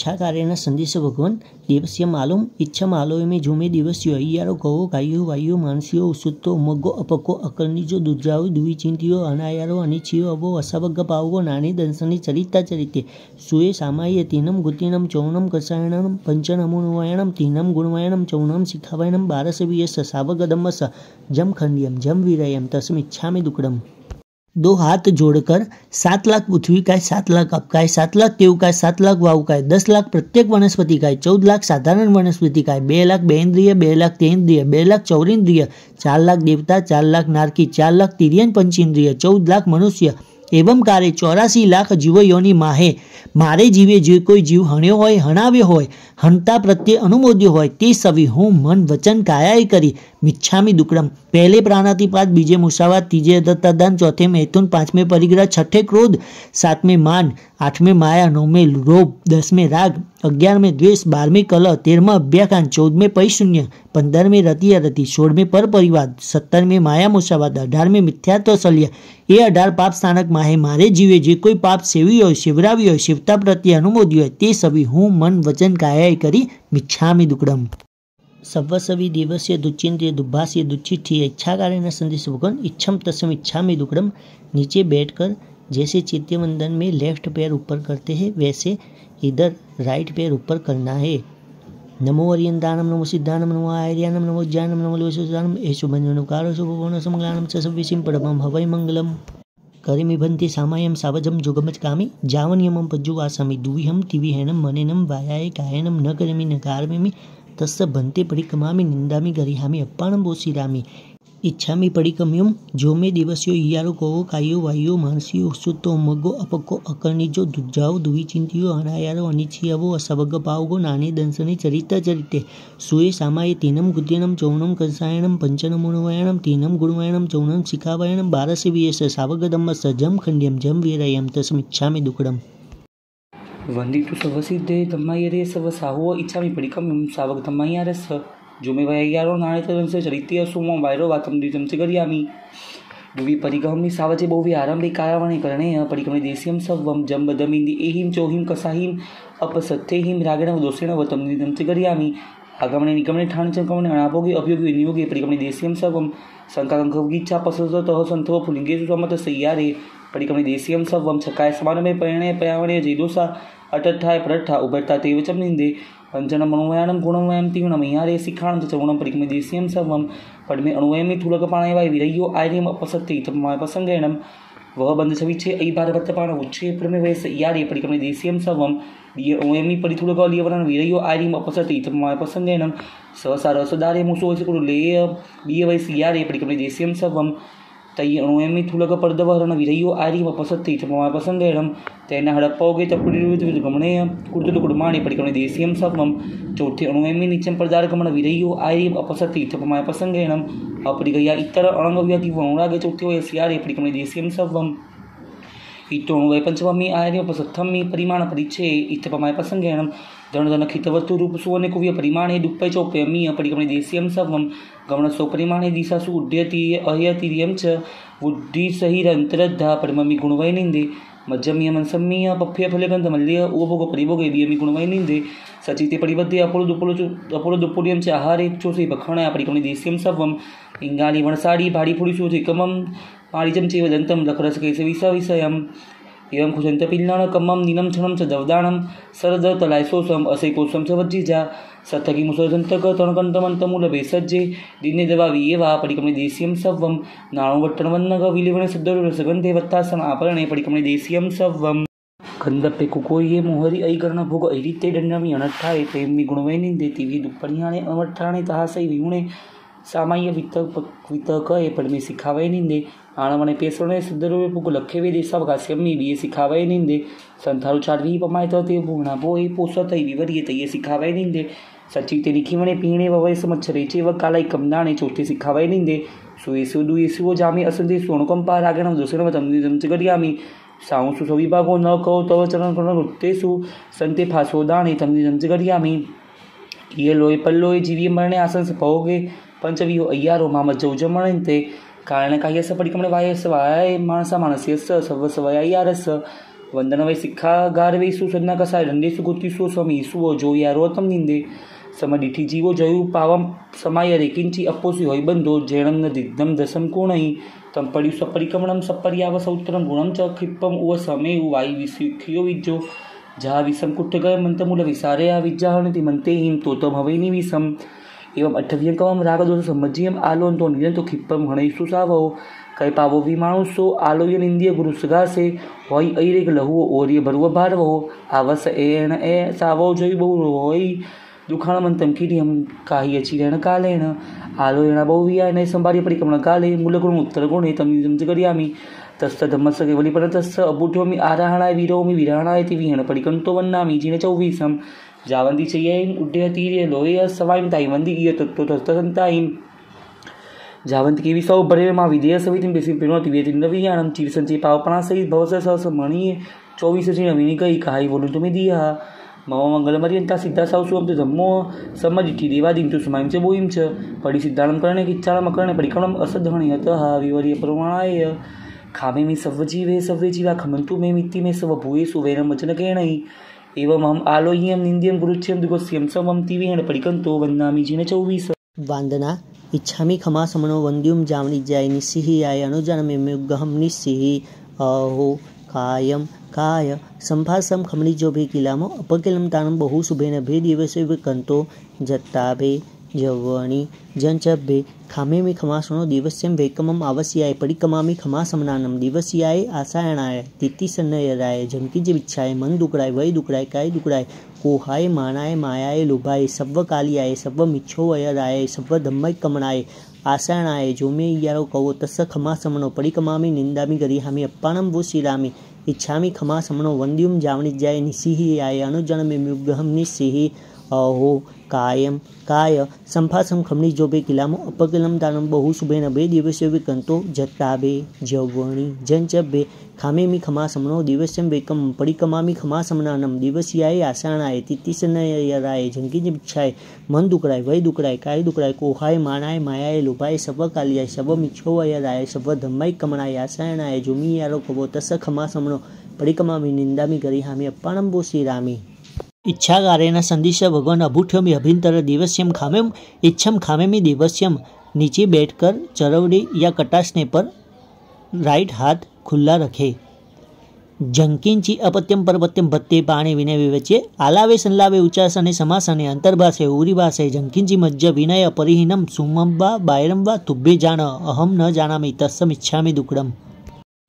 इच्छा कार्य संदेश भगवान, देवस्य मालूम इच्छा मालोय में झूमे दिवस्यो, अय्यारो कहो गायो वायु मानसियो उसुत्तो मग्गो अपको अकर्णिजो दुर्जाओ दुई चिंतियो अनायारो अनिच्छियो अबो असावग्ग पावगो नानी दंसनी, चरिता, चरिते। सुये, सामाय, तीनम, गुतिनम चौणम कषायणम पंचनमुणवयणम तीनम, गुणवयणम चौणम शिखावयणम बारसवीयस सावगदम्मस जम खंडियम जम वीरयम तस्मिच्छामि दुकडम दो हाथ जोड़कर सात लाख पृथ्वी का सात लाख अपकाय सात लाख तेव का सात लाख वाव का दस लाख प्रत्येक वनस्पति का चौदह लाख साधारण वनस्पति का बे लाख बेन्द्रिय बे लाख तेन्द्रिय बे लाख चौरेन्द्रिय चार लाख देवता, चार लाख नारकी, चार लाख तिरियन पंचेन्द्रिय चौदह लाख मनुष्य એવમ કારે ચોરાસી લાખ જીવયોની માહે મારે જીવે જે કોઈ જીવ હણ્યો હોય હણાવ્યો હોય હણતા પ્રત્યે અનુમોદ્યો હોય તે સવી હું મન વચન કાયાએ કરી મિચ્છામી દુકડમ પહેલે પ્રાણાતિપાત બીજે મુસાવાદ ત્રીજે દત્તાદાન ચોથે મૈથુન પાંચમે પરિગ્રહ છઠ્ઠે ક્રોધ સાતમે માન આઠમે માયા નવમે રોપ દસમે રાગ અગિયારમે દ્વેષ બારમી કલહ તેરમા અભ્યાકાન ચૌદમે પૈશૂન્ય પંદરમે રતિ અરતિ સોળમે પર પરિવાદ સત્તરમે માયા મુસાવાદ અઢારમે મિથ્યાત્વ સલ્ય એ અઢાર પાપ સ્થાનક માહે મારે જીવે જે કોઈ પાપ સેવી હોય શિવરાવી હોય શિવતા પ્રત્યે અનુમોદી હોય તે સવી હું મન વચન કાયા કરી મિચ્છામી દુકડમ સવ્વસવી દિવસ્ય દુચ્ચિંદ્રિય દુભાસ્ય दुच्चिठ्ठी इच्छाकारेण संदेश भगवान इच्छम तस्म इच्छामी दुकड़म नीचे बैठकर जैसे चित्य वंदन में लेफ्ट पैर ऊपर करते हैं वैसे इधर राइट पैर ऊपर करना है। नमो अरियंदानम नमो सिद्धानम, नमो आर्यानम, नमो ज्ञानम नमो लोशुदानम येषु भंजनुकारो शुभभवन समग्लानम, च सव्यसिं परमं हवै मंगलम। करिमिभन्ति सामायं सावजं जुगमचकामि जावनियमं पज्जुवासामि, दुविहं तिविहेनं, मनेनं वायाय कायनं न करिमि न कारमिमि तस्य भन्ते परिक्रमामि, निन्दामि, गरिहामि अप्पाणं बोसिरामि। इच्छामि पडिकमयं व्योमे दिवस्यो ईयारोको कायो वायो मानसियो सुतो मग्गो अपक्को अकर्णिजो दुज्जाओ दुविचिन्तियो अनायारो अनिच्छियवो असवगपावगो नाने दंशने चरिता चरिते सुये सामाये तीनं गुद्यनं चौनं कंसायणं पञ्चनमुणवायणं तीनं गुणवायणं चौनं शिखावायणं बारसे वियस सावगदम्मस जं खण्ड्यं जं वीरयं तस्मिच्छामि दुःखडम् वन्दितु सर्वसिद्धे धम्मायरे सर्वसाहो इच्छामि पडिकं सावगधम्मायारस ජුමවයයාරු නාතවන්ස චරිතය සුම වෛරෝ වාතම්දිතම්සිකරයාමි दुवि परिगमनी सावचे बहुवि आरंभे कायावणे करणे परिगमने देश्यम सवम जम्बदमिंदि एहिम चोहिम कसाहिम अपसत्यहिम रागण दोषेण वतम निदम चिगरियामी आगमने निगमने ठाण चमकमने अनाभोगे अभियोगे नियोगे परिगमने देश्यम सवम शंकाकंखीच्छा पसतः संथव फुलिंगे सुमत सैयारे तो परिगमने देश्यम सवम छकाय समानमे परिणय पयावणे जयदोषा अटट्ठाय प्रट्ठा उभरता ते वचम निंदे। पञ्चनमणुवयानं गुणमयं तीव्रणमय्यारे शिखाणं च चौणं परिक्मदेशीयं सर्वं। पद्मे अणुवयमि थूलकपाणाय वाय विरय्यो आर्यम् अपसत्य इतमायपसङ्गेणं वह बन्धसविच्छे अयि भारभत्तपाण उच्छे प्रमे वयस यारे परिक्रमे देशीयं सर्वं। अणुवयमि परिथूलकलियवनं विरय्यो आर्यम् अपसत्य इतमायपसङ्गेणं सहसा रसदारे मुसोऽसि कुरुलेय बियवयस यारे परिक्रमे देशीयं सर्वं। तय्य अणुवयमि थूलकपर्दवहरण विरय्यो आर्यमपसत्य इतमायपसङ्गेणं तेन हडप्पौगे तपुडिरुगमने कुर्तुलुकुडुमाणि परिक्रमणे देशीयं सर्वं। चौथे अणुवेमि नित्यं प्रदारगमन विरय्यो आर्यम् अपसति इत्यपमाय प्रसङ्गेणम् अपरिगया इतर अणङ्गव्यति वणुरागे चौथे वयस्यारे परिक्रमणे देशीयं सर्वं। इत्यणुवै पञ्चममि आर्यपसत्थमि परिमाणपरिच्छे इत्यपमाय प्रसङ्गेणं दणदनखितवस्तु रूपसुवने परिमाणे दुप्पै चौप्यमि परिक्रमणे देशीयं सर्वं गमनसौ परिमाणे दिशासु उड्यति अहयतिर्यं च बुद्धिसहिरन्तरद्धा परिममि गुणवैनिन्दे मज्जमीय सम्मीय पफ्य फलगंध मल्य उपभोग परिभोग बियमी गुणवैनिंदे सचिते परिबद्धे अपोलो दुपोलो अपोलो दुपोलियम च आहारे चोसे बखणया परिक्रमणि देस्यं सर्वम् इङ्गानि वणसाडी भाडी फुडिशोधिकमं पाणिजं चैव दन्तं लखरसकेश विष विषयम् एवं कुशन्तपिल्लाणकमं नीनं क्षणं च दवदानं सरदतलायसोसम् असैकोसं च वज्जिजा सत्तकी मुसर्जंतक तणकंतमंतमूलभे सज्जे। दिने दवावी ये वा परिकमणे देशीयम सवम नाणुवट्टणवन्नग विलिवणे सद्दरुर सुगंधे वत्तासम आपरणे परिकमणे देशीयम सवम કંદપે કુકોઈએ મોહરી ઐ ગર્ણ ભોગ ઐ રીતે દંડમી અણઠાએ તેમની ગુણવૈ નિંદે તેવી દુપણિયાણે અમઠાણે તહાસૈ વિમુણે સામાન્ય વિતક વિતક એ પડમે શિખાવૈ નિંદે हाणे पेसणे सिधरो पोइ लखे बि हिसाब खां सेम ॿिए सिखावाए ॾींदे संथारू चार वीह कमाए थो थिए पोइ हुन पोइ पोइ सतई बि सची ते लिखी वणे पीणे वयसि मच्छर चे व कालाई कमदाणे चौथे सिखावाए ॾींदे सुयसु दुयसुओ जामे असंदे सोणकम पार आगण दुसण तमदे जमच गरियामी। साऊं सु सविभागो न कहो तव चरण करण रुतेसु संते फासो दाणे तमदे जमच गरियामी। इहे लोहे पल्लोए जीवी मरणे आसन से पहोगे। पंचवीहो अयारो माँ मजो जमणनि ते। परिक्रमणे वायस्य वाय मानसा मानस्यस्य सर्वस्वयाय्यारस्य वन्दन वै सिक्खागारवेषु सन्नाकसाय दण्डेषु गुत्तिषु समीषु जो यारोतम निन्दे समडिठी जीवो जयु, पावम समायरे किंचि अपोसि होय बंधो जेणं न दिग्धं दशम कोणै तं पडि सपरिक्रमणं सपर्याव सौत्रं गुणं च क्षिप्पम् उव समे वायु विसिख्यो विज्जो। जहा विषम कुट्टगय मंतमूल विसारया विज्जाहणति मंते हिं तोतम हवैनि विषम एवं अठव्यंकमं रागदोष सम्मज्यम आलोन्तो निरंतो क्षिप्पम हणैषु सावो કૈપાવો વિમાણુસો આલોયન ઇન્દ્રિય ગુરુ સગાસે હોય ઐરેક લહુઓ ઓર્ય ભરવો ભારવો આવસ એણ એ સાવો જોઈ બહુ હોય દુખાણમંતમ કિરિયમ કાહ્ય ચિરેણ કાલેણ આલોયણ બહુવિયા સંભાર્ય પરિક્રમણ કાલે મૂલગુણ ઉત્તર ગુણે તમ કર્યામી तस्य धम्मस्य केवलीपरतस्य अबुढ्योमि आराहणाय वीरोमि विरहणाय विहण परिकंतो वन्नामि जिन चौवीसं जावन्ति च येन उड्डयतीर्य लोय सवाइं ताई वन्दी इय तत्तो तस्तसन्ताईं जावन्ति केवि सौ बरे मा विधेय सवितिं बेसिं प्रेणोति वेतिं नवीयाणं चिरसञ्चय पावपणा सहित भवस सहस मणि चौवीस जी नवीनी कही, कहाई बोलूँ तुम्हें दिया। मम मंगलमर्यंता सिद्धा सावसुम तो धम्मो समजिठी देवादीं तु सुमाईं च। बोईं च परि सिद्धानं करणे किच्चाणं करणे परिक्रमणम् असद्धणि अतः विवर्य प्रमाणाय। खामे में सव्वजीवे सव्यजीवा खमन्तु मे मित्ति मे सवभूयेषु वैरं वचनकेणै एवं हम आलोयम निंदियम गुरुच्यम दुगोस्यम समम तिवेण परिकंतो वन्नामी जीने चौबीस। वंदना इच्छामी खमा समणो वंद्युम जामनी जाय निसिहि आय अनुजनमे मुगहम निसिहि। अहो कायम काय संभासम खमणी जो भी किलामो अपकिलम तानम बहु शुभेन भे दिवसे विकंतो जत्ताभे जवणी जंचभे खामे सुनो दिवस्यम वैकमम् आवस्याय, परिकमामि खमासमनानम दिवस्याय आसायणाय तिथि सन्नयराय झमकी जिच्छाय मन दुकड़ाय वय दुकड़ाय, काय दुकड़ाय, कोहाय, मानाय, मायाय, लोभाय सव कालियाय सव्व मिच्छोवयराय सव्व धम्मय कमणाय, आसायणाय, जो जोमे यारो कवो खमा खमासमणो परिकमामि निंदामि गरिहामी अप्पाणम वो शिरामी श्रीरामि खमा खमासमणो वंद्युम जावणिज्याय निसिहि याय अनुजनमे मृगहम निसिहि अहो કાયમ કાય સંભાસમ ખમણી જોબે કિલામો અપકિલમ દાનમ બહુ શુભેન બે દિવસે વિકંતો જત્તાબે જવણી જંચબે ખામેમી ખમાસમનો દિવસ્યમ વેકમ પડિકમામી ખમાસમનાનમ દિવસિયાએ આસાણાય તિતિસનયરાય જંગીજ વિચ્છાય મન દુકડાય વય દુકડાય કાય દુકડાય કોહાય માણાય માયાએ લોભાય સવ કાલિયાય સવ મિચ્છોવયરાય સવ ધમ્માય કમણાય આસાયણાય જોમિયારો કવો તસ ખમાસમનો પડિકમામી નિંદામી કરી હામી અપ્પાણમ બો શ્રી રામી इच्छागारेण संदिश भगवान अभूठ्यम अभिंतर दिवस्यम खामेम इच्छम खामेमी दिवस्यम नीचे बैठकर चरवड़ी या कटासने पर राइट हाथ खुला रखे જંકીંચી અપત્યમ પરપત્યમ ભત્તે પાણી વિનય વિવચ્યે આલાવે સંલાવે ઉચ્ચાસ અને સમાસ અને અંતર્ભાષે ઉરી ભાષે જંકીંચી મજ્જ વિનય પરિહીનમ સુમંબા બાયરંબા તુભ્ય જાણ અહમ ન જાણામી તસ્સમ ઈચ્છામી દુકડમ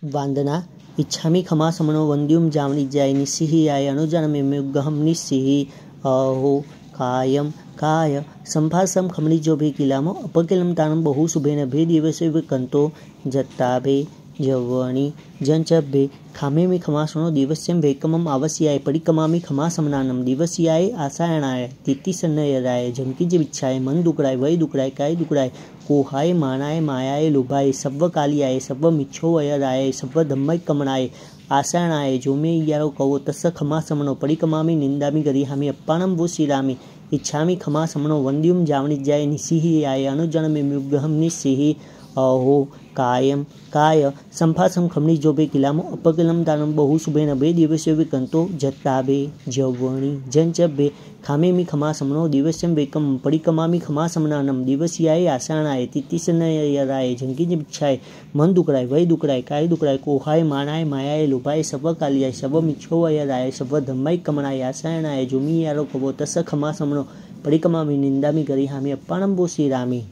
वन्दना। इच्छामि खमासमणो वन्द्युं जामनिज्याय निःसिहियाय अनुजानमिमुग्गहं निःसिहि। अहो, कायं, काय। संभासम खमणिजो भी किलामो। अपकिलम तानम बहु शुभेन भे कंतो विकंतो जत्ताभे जवणी जंचभे खामे में खमासणो दिवस्यम वेकमम आवस्याय। परिकमा में खमासमनानम दिवस्याय। आसायणाय तिथि सन्नयराय जमकी जी इच्छाए मन दुकड़ाए वही दुकड़ाए काय दुकड़ाए कोहाय मानाय मायाय लोभाय सब्व कालियाय सब्व मिच्छो अयराय सब्व धम्मय कमणाय आसाणाय जोमे यारो कहो, तस्स खमा समणो परिकमा निंदामी गरिहामी अप्पाणम वो श्रीरामी इच्छा खमा समणो वंद्युम जावणिज्याय निसिहियाय अनुजन में मृगहम निसिहि अहो। કાયમ કાય સંભાસમ ખમણી જોબે કિલામો અપકિલમ દાનમ બહુ શુભેન બે દિવસે વિકંતો જત્તાબે જવણી જંચબે ખામેમી ખમાસમનો દિવસ્યમ વેકમ પડિકમામી ખમાસમનાનમ દિવસિયાએ આસાણાય તિતિસનયરાય જંકીજ વિચ્છાય મન દુકડાય વય દુકડાય કાય દુકડાય કોહાય માણાય માયાએ લોભાય સબ કાલિયાય સબ મિચ્છોવયરાય સબ ધમ્માય કમણાય આસાયણાય જોમિયારો કવો તસ ખમાસમનો પડિકમામી નિંદામી કરી હામી અપ્પાણમ બો શ્રી રામી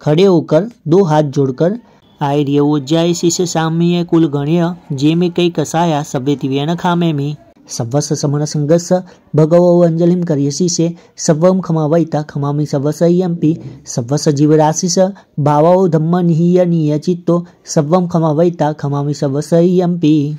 खड़े होकर दो हाथ जोड़कर आर्य उज्जाय शिष साम्य कुल गण्य। जे में कई कसाया सभ्य दिव्यान खामे में। सवस समन संगस, भगव अंजलिम करियसी से। सवम खमावैता खमामि सवसयम्पि सवस जीवराशिस भावो धम्म निहीय निय चित्तो। सवम खमावैता खमामि सवसयम्पि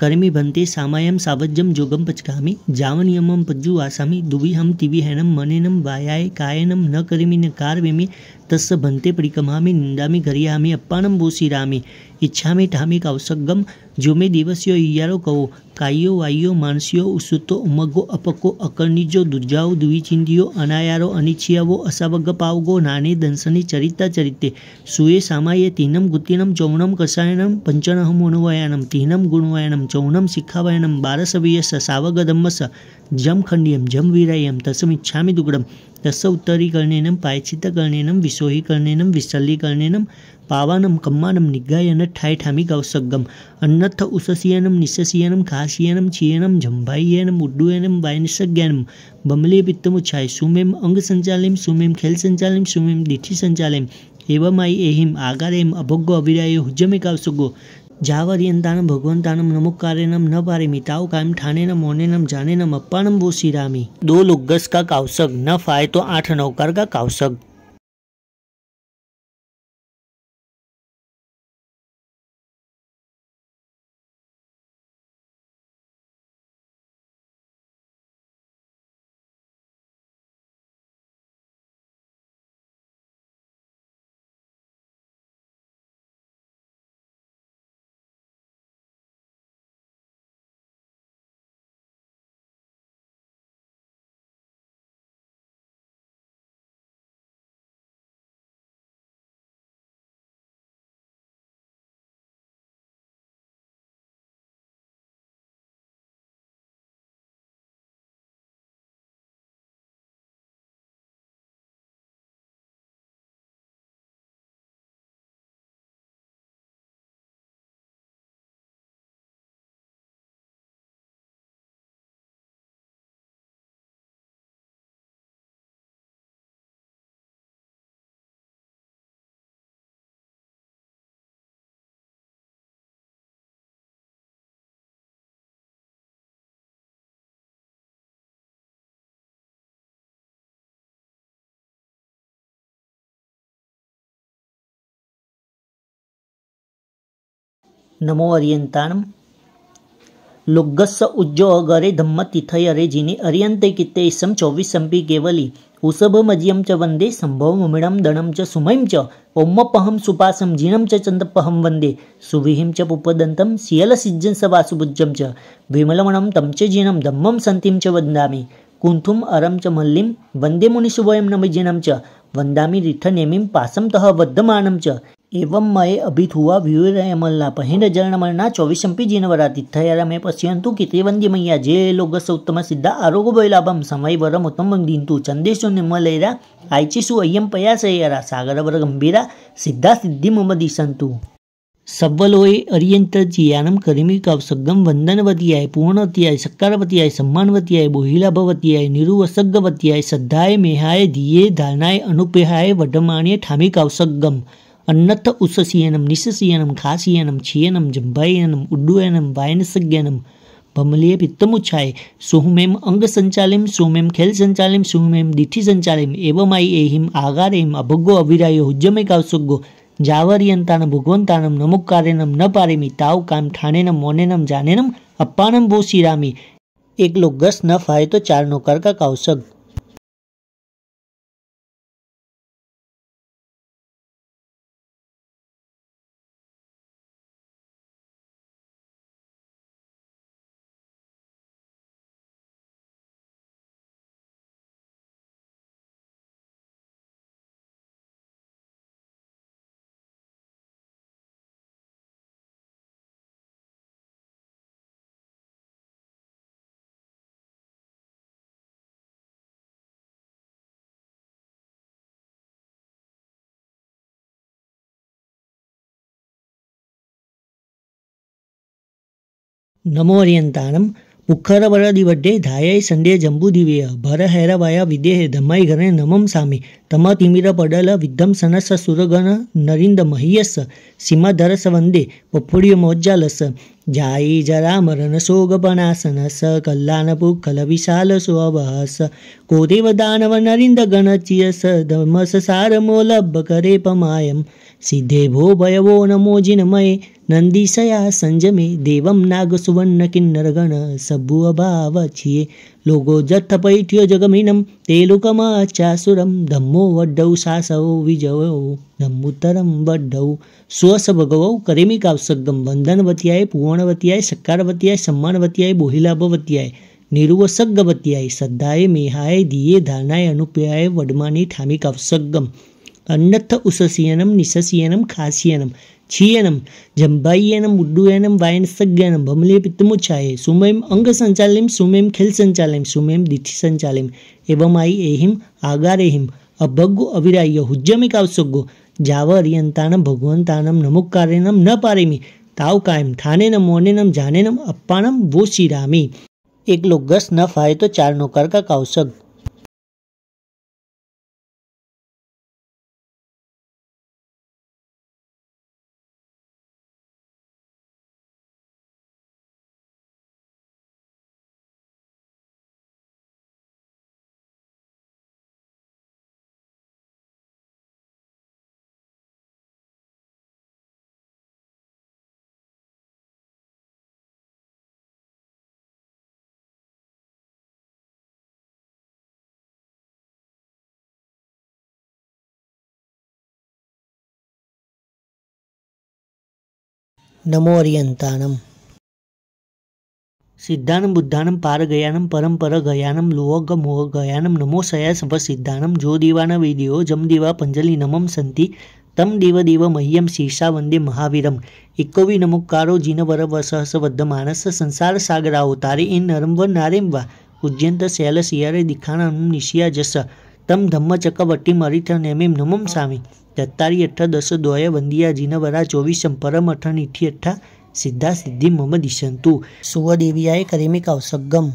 कर्मी भंते सामायम सावज्जम जोगम पचकामी। जावनियमम पज्जु आसामी। दुविहम तिविहनम मनेनम वायाय कायनम न करिमी न कारवेमी। तस्य भन्ते परिकमामी निंदामी गरियामी अप्पाणम बोसीरामी। ઈચ્છામી ઠામી કાવસગમ જોમે દિવસ્યો ઈયારો કહો કાયો વાયો માનસ્યો ઉસુતો ઉમગો અપકો અકર્ણિજો દુર્જાઓ દુવિચિંદિયો અનાયારો અનિચ્છિયાવો અસાવગપાવગો નાને દંશની ચરિતા ચરિતે સુએ સામાયે તીનમ ગુતિનમ ચૌણમ કષાયણમ પંચનહમ અણુવાયણમ તીનમ ગુણવાયણમ ચૌણમ શિખાવાયણમ બારસવીયસ સાવગદમ્મસ જમ ખંડિયમ જમ વીરાયમ તસમ ઈચ્છામી દુગડમ तस्य उत्तरीकरणेन प्रायश्चित्तकरणेन विशोहीकरणेन विशल्यीकरणेन पावानं कम्मा निगायन ठायठामि गौसगम अन्नथ उषसीयनं निशसीयनं खासीयनं, छीयनं झम्भायनं उड्डुयनं वायनिषज्ञानं बमले पित्तमुच्छाय सुमेम अंग संचालयम सुमेम खेल संचालयम सुमेम दिथि संचालयम एवं आई एहिम, आगारेम एम अभोग्य अविराय कावसुगो जावर्यन्तानं भगवन्तानं नमुकारेणम न पारिमिताओ कायम ठानेनम मोनेनम जानेनम अपानम वो सिरामी दो लुग्गस का कावसक न फाय तो आठ नौकर का कावसक नमो अर्यन्ताणं लुग्गस्स उज्जो अगरे धम्मतिथयरे जिने अर्यन्ते कित्ते इसम चौविसंपि केवली। उषभमज्यं च वंदे सम्भवमुमिडं दणं च सुमयं च ओम्मपहं सुपासं जिनं च चन्दपहं वंदे। सुविहिं च पुपदन्तं, सियलसिज्जं स वासुभुज्जं च। विमलमणं तं च जिनं, धम्मं सन्तिं च वन्दामि कुन्थुम् अरं च मल्लिं, वंदे मुनिशुभयं नमजिनं च। वन्दामि रिठनेमिं पासं तः वर्धमानं च। एवं मये अभिथुवा व्यूरयमल्ला पहिन जरणमरणा चौविशंपि जीनवरा तिथयारा मे पश्यन्तु किते वन्द्यमय्या जे लोगस उत्तम सिद्ध आरोग्य वैलाभम समय वरम उत्तम दिंतु चंदेशु निम्मलेरा आयचिसु अय्यम पयासयरा सागरवर गंभीरा सिद्धा सिद्धि मम दिशंतु सव्वलोए अरियंत जियानम करिमी कवसगम वंदनवतीयाय पूर्णवतीयाय सक्कारवतीयाय सम्मानवतीयाय, बोहिलाभवतीयाय निरुवसग्गवतीयाय श्रद्धाय, मेहाय दिये अन्नथ उससीयनम निशसीयनम खासीयनम छियनम जम्बायनम उड्डुयनम वायनसज्ञनम भमलीय पित्तमुच्छाय सुहुमेम अंग संचालिम सुमेम खेल संचालिम सुहुमेम दिठि संचालिम एवमाई एहिम आगारेम अभगो अविरायो हुज्जमे कावसुगो जावर्यंतान भगवंतानम नमुकारेनम न पारेमी ताव काम ठानेनम मोनेनम जानेनम अप्पानम वो शिरामी एक लोग गस न फाए तो चार नौकर का कावसग नमोर्यन्तानं मुखरवरदिवड्डे धायै सण्डे जम्बुदिवेय भरहैरवाया विदेहे धम्माई घरे नमम सामी तम तिमिर पडल विध्वंसनस सुरगण नरिंद महीयस सीमाधरस वंदे पफुड़िय मोज्जालस जाई જાઈ જરામરણ સોગપણાસનસ કલ્લાનપુખલ વિશાલ સ્વબહસ કોદેવ દાનવ નરિંદ ગણચિયસ ધમસ સારમો લભ કરે પમાયમ. સિદ્ધે ભો ભયવો નમો જિનમય નંદિશયા સંજમે, દેવમ નાગ સુવર્ણ કિન્નર ગણ સભુ અભાવ છીએ. लोगो जथ पैठ्यो जगमिनम तेलुकमाचासुरम धम्मो वड्डौ सासौ विजयो धम्मुतरम वड्डौ स्वस भगवौ करेमी कावसगम वंदनवत्याय पुवणवत्याय सक्कारवत्याय सम्मानवत्याय, बोहिलाभवत्याय निरुवसग्गवत्याय श्रद्धाय मेहाय, दिये, धारणाय, अनुप्याय, वडमानी, ठामी अन्नथ उससीयनम निशसीयनम खासियनम छियनम जम्बायनम उड्डुयनम वायनसज्ञानम भमले पित्तमुच्छाये सुमयम अंग संचालिम सुमयम खेल संचालिम सुमयम दिठि संचालिम एवं आई एहिम आगारेहिम अभग्गु अविराय हुज्जमे कावसग्गो जाव अरियंतानम भगवंतानम नमुकारेनम न पारेमी, ताव कायम ठानेनम मोनेनम जानेनम अप्पानम वो शिरामी एक लोग गस न फाए तो चार नौकर का कावसग नमो अर्यंतानम सिद्धानम बुद्धानम पार गयानम परम पर गयानम लोग मोह गयानम नमो सया सव सिद्धानम जो दीवान विडियो जम दीवा पंजलि नमम संति तम देव देव मह्यम शीर्षा वंदे महावीरम। इक्कोवी नमुकारो जिन वर वसहस वद्ध मानस संसार सागराओ तारे इन नरम व नारेम वा उज्जयंत शैल सियारे दिखाना निशिया जस। तम धम्म दत्तारी अठ दस द्वय वंदिया जिन वरा चौवीसम परम अठ इठी अठा सिद्धा सिद्धि मम दिशंतु सुवदेव्याय करेमि कौसगम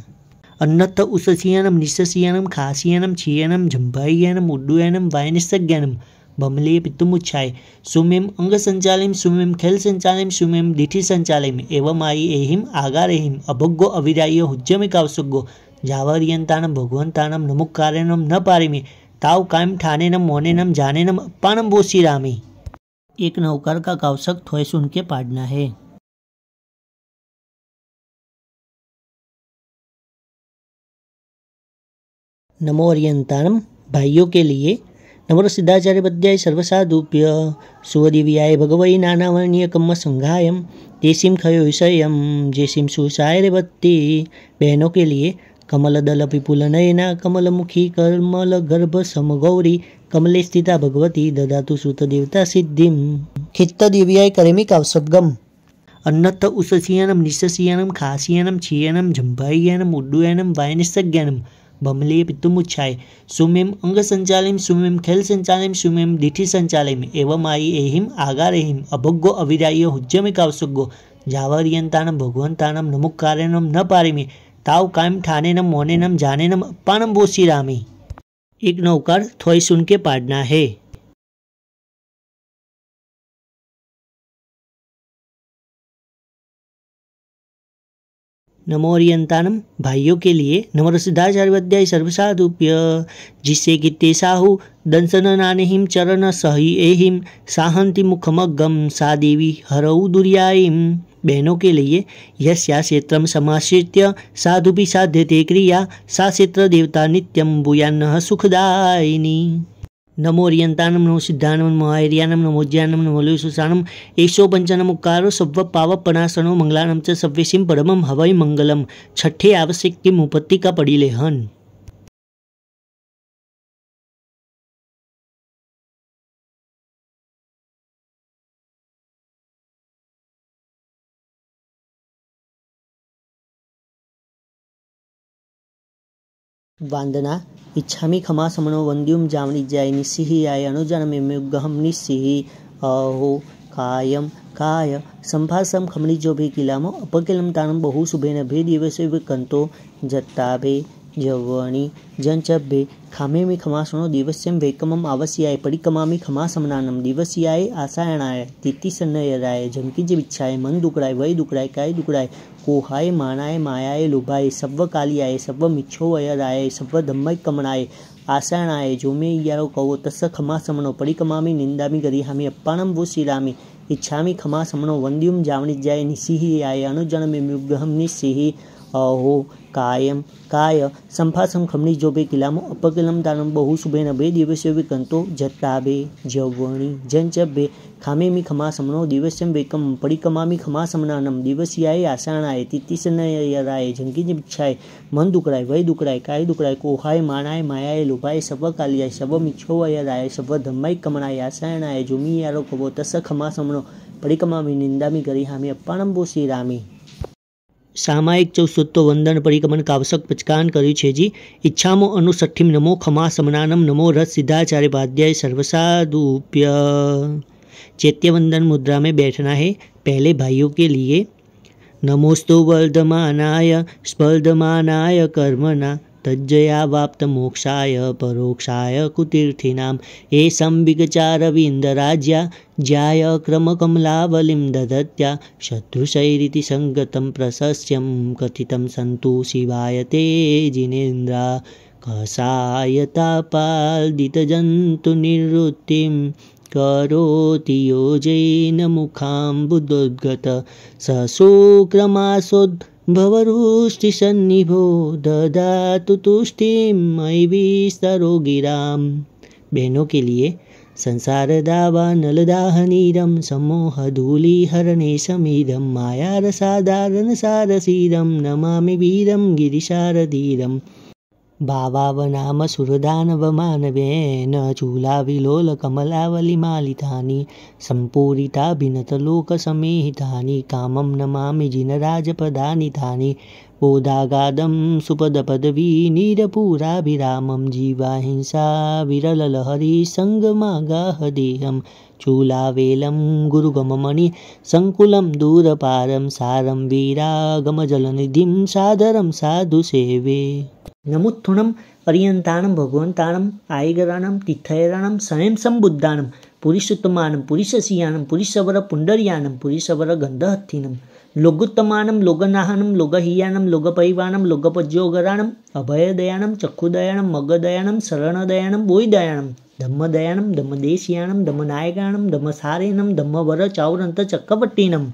अन्नत उससियानम, निस्सियानम, खासियानम, छियानम झंभायानम उड्डुयानम, वायनिसज्ञानम, बमले पितुमुच्छाय। सुमेम अंग संचालिम, सुमेम खेल संचालिम, सुमेम दिठि संचालिम, एवं आई एहिम, आगार एहिम, अभोग्गो अविराय हुज्जमे कावसुग्गो जावर्यंतानम भगवंतानम नमुक्कारेनम न पारिमे। ताव कायम ठानेनम मोनेनम जानेनम अप्पानम बोसी रामी एक नौकर का कावसक थोए सुन के पाड़ना है। नमो अर्यंतानम, भाइयों के लिए। नमो सिद्धाचार्य पद्याय सर्वसाधुभ्य। सुवदिव्याय भगवई नानावर्णीय कम्म संघायम। तेसिम खयो विषयम जेसिम सुसाय रेवत्ती बहनों के लिए मुखी कमल गर्भ समगौरी कमले स्थिता भगवती ददातु सुत देवता सिद्धिम। खित्त दिव्याय करेमी कावसद्गम अन्नत उससियानम निस्सियानम खासियानम छियानम झंभायानम उड्डुयानम वायनिसज्ञानम बमले पितुमुच्छाय। सुमेम अंग संचालिम सुमेम खेल संचालिम सुमेम दिठि संचालिम एवं आई एहिम आगार एहिम अभोग्गो अविराय हुज्जमे कावसुग्गो भगवंतानम नमुक्कारेणम न पारिमे। ताव कायम नम जाने नम अप्पानम बोसी रामी। एक नौकर थोई सुन के पाड़ना है। नमो भाइयों के लिए नमो सिद्धाचार्य सर्वसाधुप्य जिससे किते साहु दंसन नानेहिम चरण सही एहिम साहंति मुखमगम सा देवी हरऊ दुर्यायिम बहनों के लिए यस्या क्षेत्रम समाश्रित्य साधु भी साध्यते क्रिया, सा क्षेत्र देवता नित्यम भूयान्न सुखदायिनी। नमो रियंतानम नमो सिद्धानम नमो आयर्यानम नमो ज्ञानम नमो सुसानम एशो पंचनमुकारो सव्व पावपनासनो मंगलानम च सव्यसिम परमम हवय मंगलम छठे आवश्यक की मुपत्ति का पड़ी लेहन वंदना। इच्छामि खमा समनो वंद्युम जामनी जाय निस्सिहियाय अनुजनमेमुग्गहम निस्सिहि अहो कायम काय। संभासम खमनी जो भी किलामो अपकिलम तानम बहु शुभेन भे दिवसे विकंतो जत्ताभे जवणी जंचब्बे खामे में खमासनो दिवस्यम वेकमम आवस्याय पडिकमामि खमासमनानम दिवस्याय आसायणाय, तिथि सन्नयराय झमकी जे बिच्छाय मन दुकड़ाय वय दुकड़ाय काय दुकड़ाय कोहाय मानाय मायाय लुभाय सव्व कालियाय सव्व मिच्छो वयराय सव्व धम्मय कमणाय, आसायणाय, जो मे यारो कहो तस्स खमासमनो पडिकमामि निंदामि, गरिहामि अप्पाणम वो श्रीरामि इच्छामि खमासमनो वंद्युम जावणिज्याय निसिहि आय अनुजनमे मुग्गहम निसिहि अहो कायम काय संफासम खमणी जोबे किलामो अपकिलम दानम बहु शुभे नभे दिवस्य विकंतो जत्ताबे जवणी जंचबे खामे मी खमा समनो दिवस्यम वेकम पडिकमामी खमा समनानम दिवसियाय आसाणाय तितिसनयराय जंकी बिच्छाय मन दुकड़ाय वय दुकड़ाय काय दुकड़ाय कोहाय मानाय मायाय लुभाय सब कालियाय सब मिच्छो वयराय सब धम्माय कमणाय आसायणाय जुमी यारो कबो तस खमा समनो पडिकमामी निंदामी गरी हामी अप्पाणम बो श्री रामी સામાયિક ચૌસુત્તો વંદન પરિકમન કાવસક પચકાન કર્યું છે જી ઈચ્છામો અનુસઠ્ઠીમ નમો ખમા સમનાનમ નમો રથ सिद्धाचार्य पाध्याय सर्वसाधुप्य चैत्य वंदन मुद्रा में बैठना है पहले भाइयों के लिए नमोस्तु वर्धमानाय स्पर्धमानाय कर्मणा तज्जयावाप्तमोक्षाय परोक्षाय कुतीर्थीनां एषं विगचारविन्दराज्या ज्याय क्रमकमलावलिं ददत्या शत्रुशैरिति सङ्गतं प्रशस्यं कथितं सन्तु शिवाय ते जिनेन्द्रा। कषायतापाल्दितजन्तुनिवृत्तिं करोति योजेन मुखाम्बुदोद्गत। स सुक्रमासोद् भवरुष्टिसन्निभो ददातु तुष्टिं मयि विस्तरो गिराम बहनों के लिए संसारदावानलदाहनीरं सम्मोहधूलिहरणेशमीरं मायारसादारणसारसीरं नमामि वीरं गिरिशारधीरम् भावावनामसुरदानवमानवेन चूलाविलोलकमलावलिमालितानि सम्पूरिताभिनतलोकसमेहितानि कामं नमामि जिनराजपदानि तानि बोधागादं सुपदपदवी नीरपुराभिरामं जीवाहिंसा विरललहरी सङ्गमागाहदेहं चूलावेलं गुरुगममणि सङ्कुलं दूरपारं सारं वीरागमजलनिधिं सादरं साधुसेवे நமுத்துணம் பரியந்தானம் பகவந்தானம் ஆயகராணம் தித்தயராணம் சயம் சம்புத்தானம் புரிஷுத்தமானம் புரிஷசியானம் புரிஷவர புண்டரியானம் புரிஷவர கந்தஹத்தினம் லொகுத்தமானம் லொகநாகனம் லொகஹியானம் லொகபைவானம் லொகபஜ்யோகராணம் அபயதயானம் சக்குதயானம் மகதயானம் சரணதயானம் போய்தயானம் தம்மதயானம் தம்மதேசியானம் தம்மநாயகானம் தம்மசாரேனம் தம்மவர சௌரந்த சக்கவட்டினம்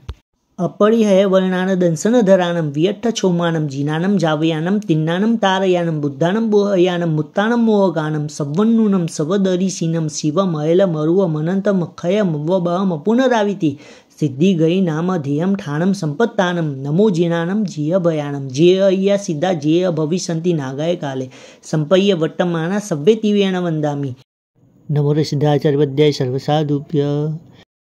અપરિહય વર્ણાનદંસન ધરાણમ વ્યઠ્ઠ છૌમાનમ જીનાનમ જાવયાનમ તિન્નાનમ તારયાનમ બુદ્ધાનમ બોહયાનમ મુત્તાનમ મોહગાનમ સવન્નુનમ સવદરીસીનમ શિવમ અયલમ અરુવમ અનંતમ અખયમ વબહમ પુનરાવિતિ સિદ્ધિ ગઈ નામ ધ્યેયમ ઠાણમ સંપત્તાનમ નમો જીનાનમ જીય ભયાનમ જે અયા સિદ્ધા જે અભવિસંતિ નાગાય કાલે સંપય્ય વટ્ટમાના સવ્વે વંદામી નમો સિદ્ધાચાર્ય સ્વાધ્યાય સર્વસાધુભ્ય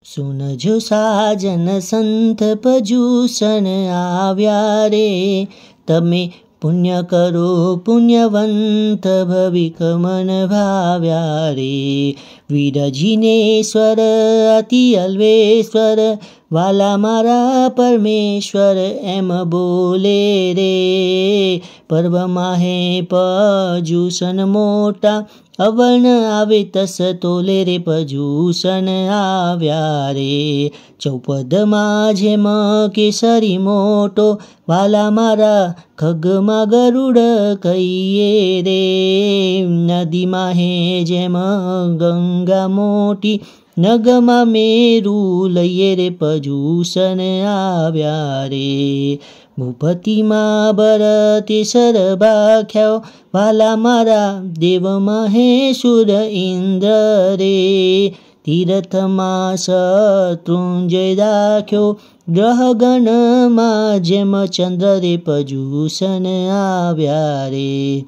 સુનજો સાજન સંત પજુસન આવ્યા રે તમે પુણ્ય કરો પુણ્યવંત ભવિક મન ભાવ્યા રે વિરજીનેશ્વર અતિ અલ્વેશ્વર વાલા મારા પરમેશ્વર એમ બોલે રે. પર્વમાં હે પજુસન મોટા અવર્ણ આવે તસ તોલે રે, પજુસન આવ્યા રે. ચૌપદમાં જેમ કેસરી મોટો વાલા મારા ખગમાં ગરુડ કહીએ રે. નદીમાં હે જેમ ગંગા મોટી નગમાં મેરું લઈએ રે પજુસન આવ્યા રે. ભૂપતિમાં ભરતે સરભાખ્યો વાલા મારા દેવ મહેશુર ઇન્દ્ર રે. તીર્થમાં શત્રુંજય રાખ્યો, ગ્રહગણમાં જેમ ચંદ્ર રે પજુસન આવ્યા રે.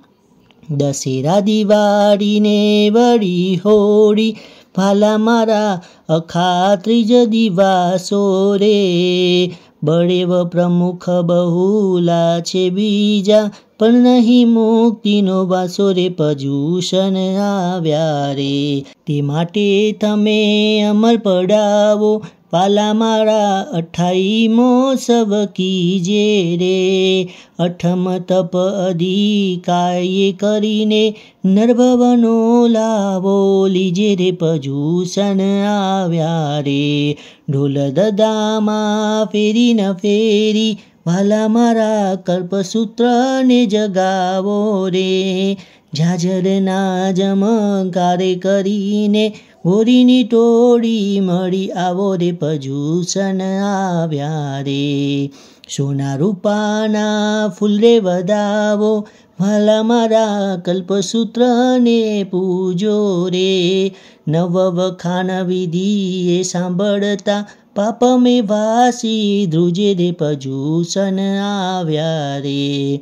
દશેરા દિવાળીને વળી હોળી ભાલા મારા અખા ત્રીજ દિવાસો રે. બળેવ પ્રમુખ બહુલા છે બીજા, પણ નહીં મુક્તિનો વાસો રે. પજુષણ આવ્યા રે. તે માટે તમે અમર પડાવો. પાલા મારા અઠાઈમો સબ કીજે રે? અઠમ તપ અધિકાય કરીને નર્ભવનો લાવો લીજે રે પજુષણ આવ્યા રે. ઢોલ દદામાં ફેરી ન ફેરી વાલા મારા કલ્પસૂત્રને જગાવો રે. ઝાઝરના જમકારે કરીને હોરીની ટોળી મળી આવો રે પજુસન આવ્યા રે. સોના રૂપાના ફૂલ વધાવો ભલા મારા કલ્પસૂત્રને પૂજો રે. નવ વખાણ વિધિએ સાંભળતા પાપ મે વાસી ધ્રુજે રે પજુસન આવ્યા રે.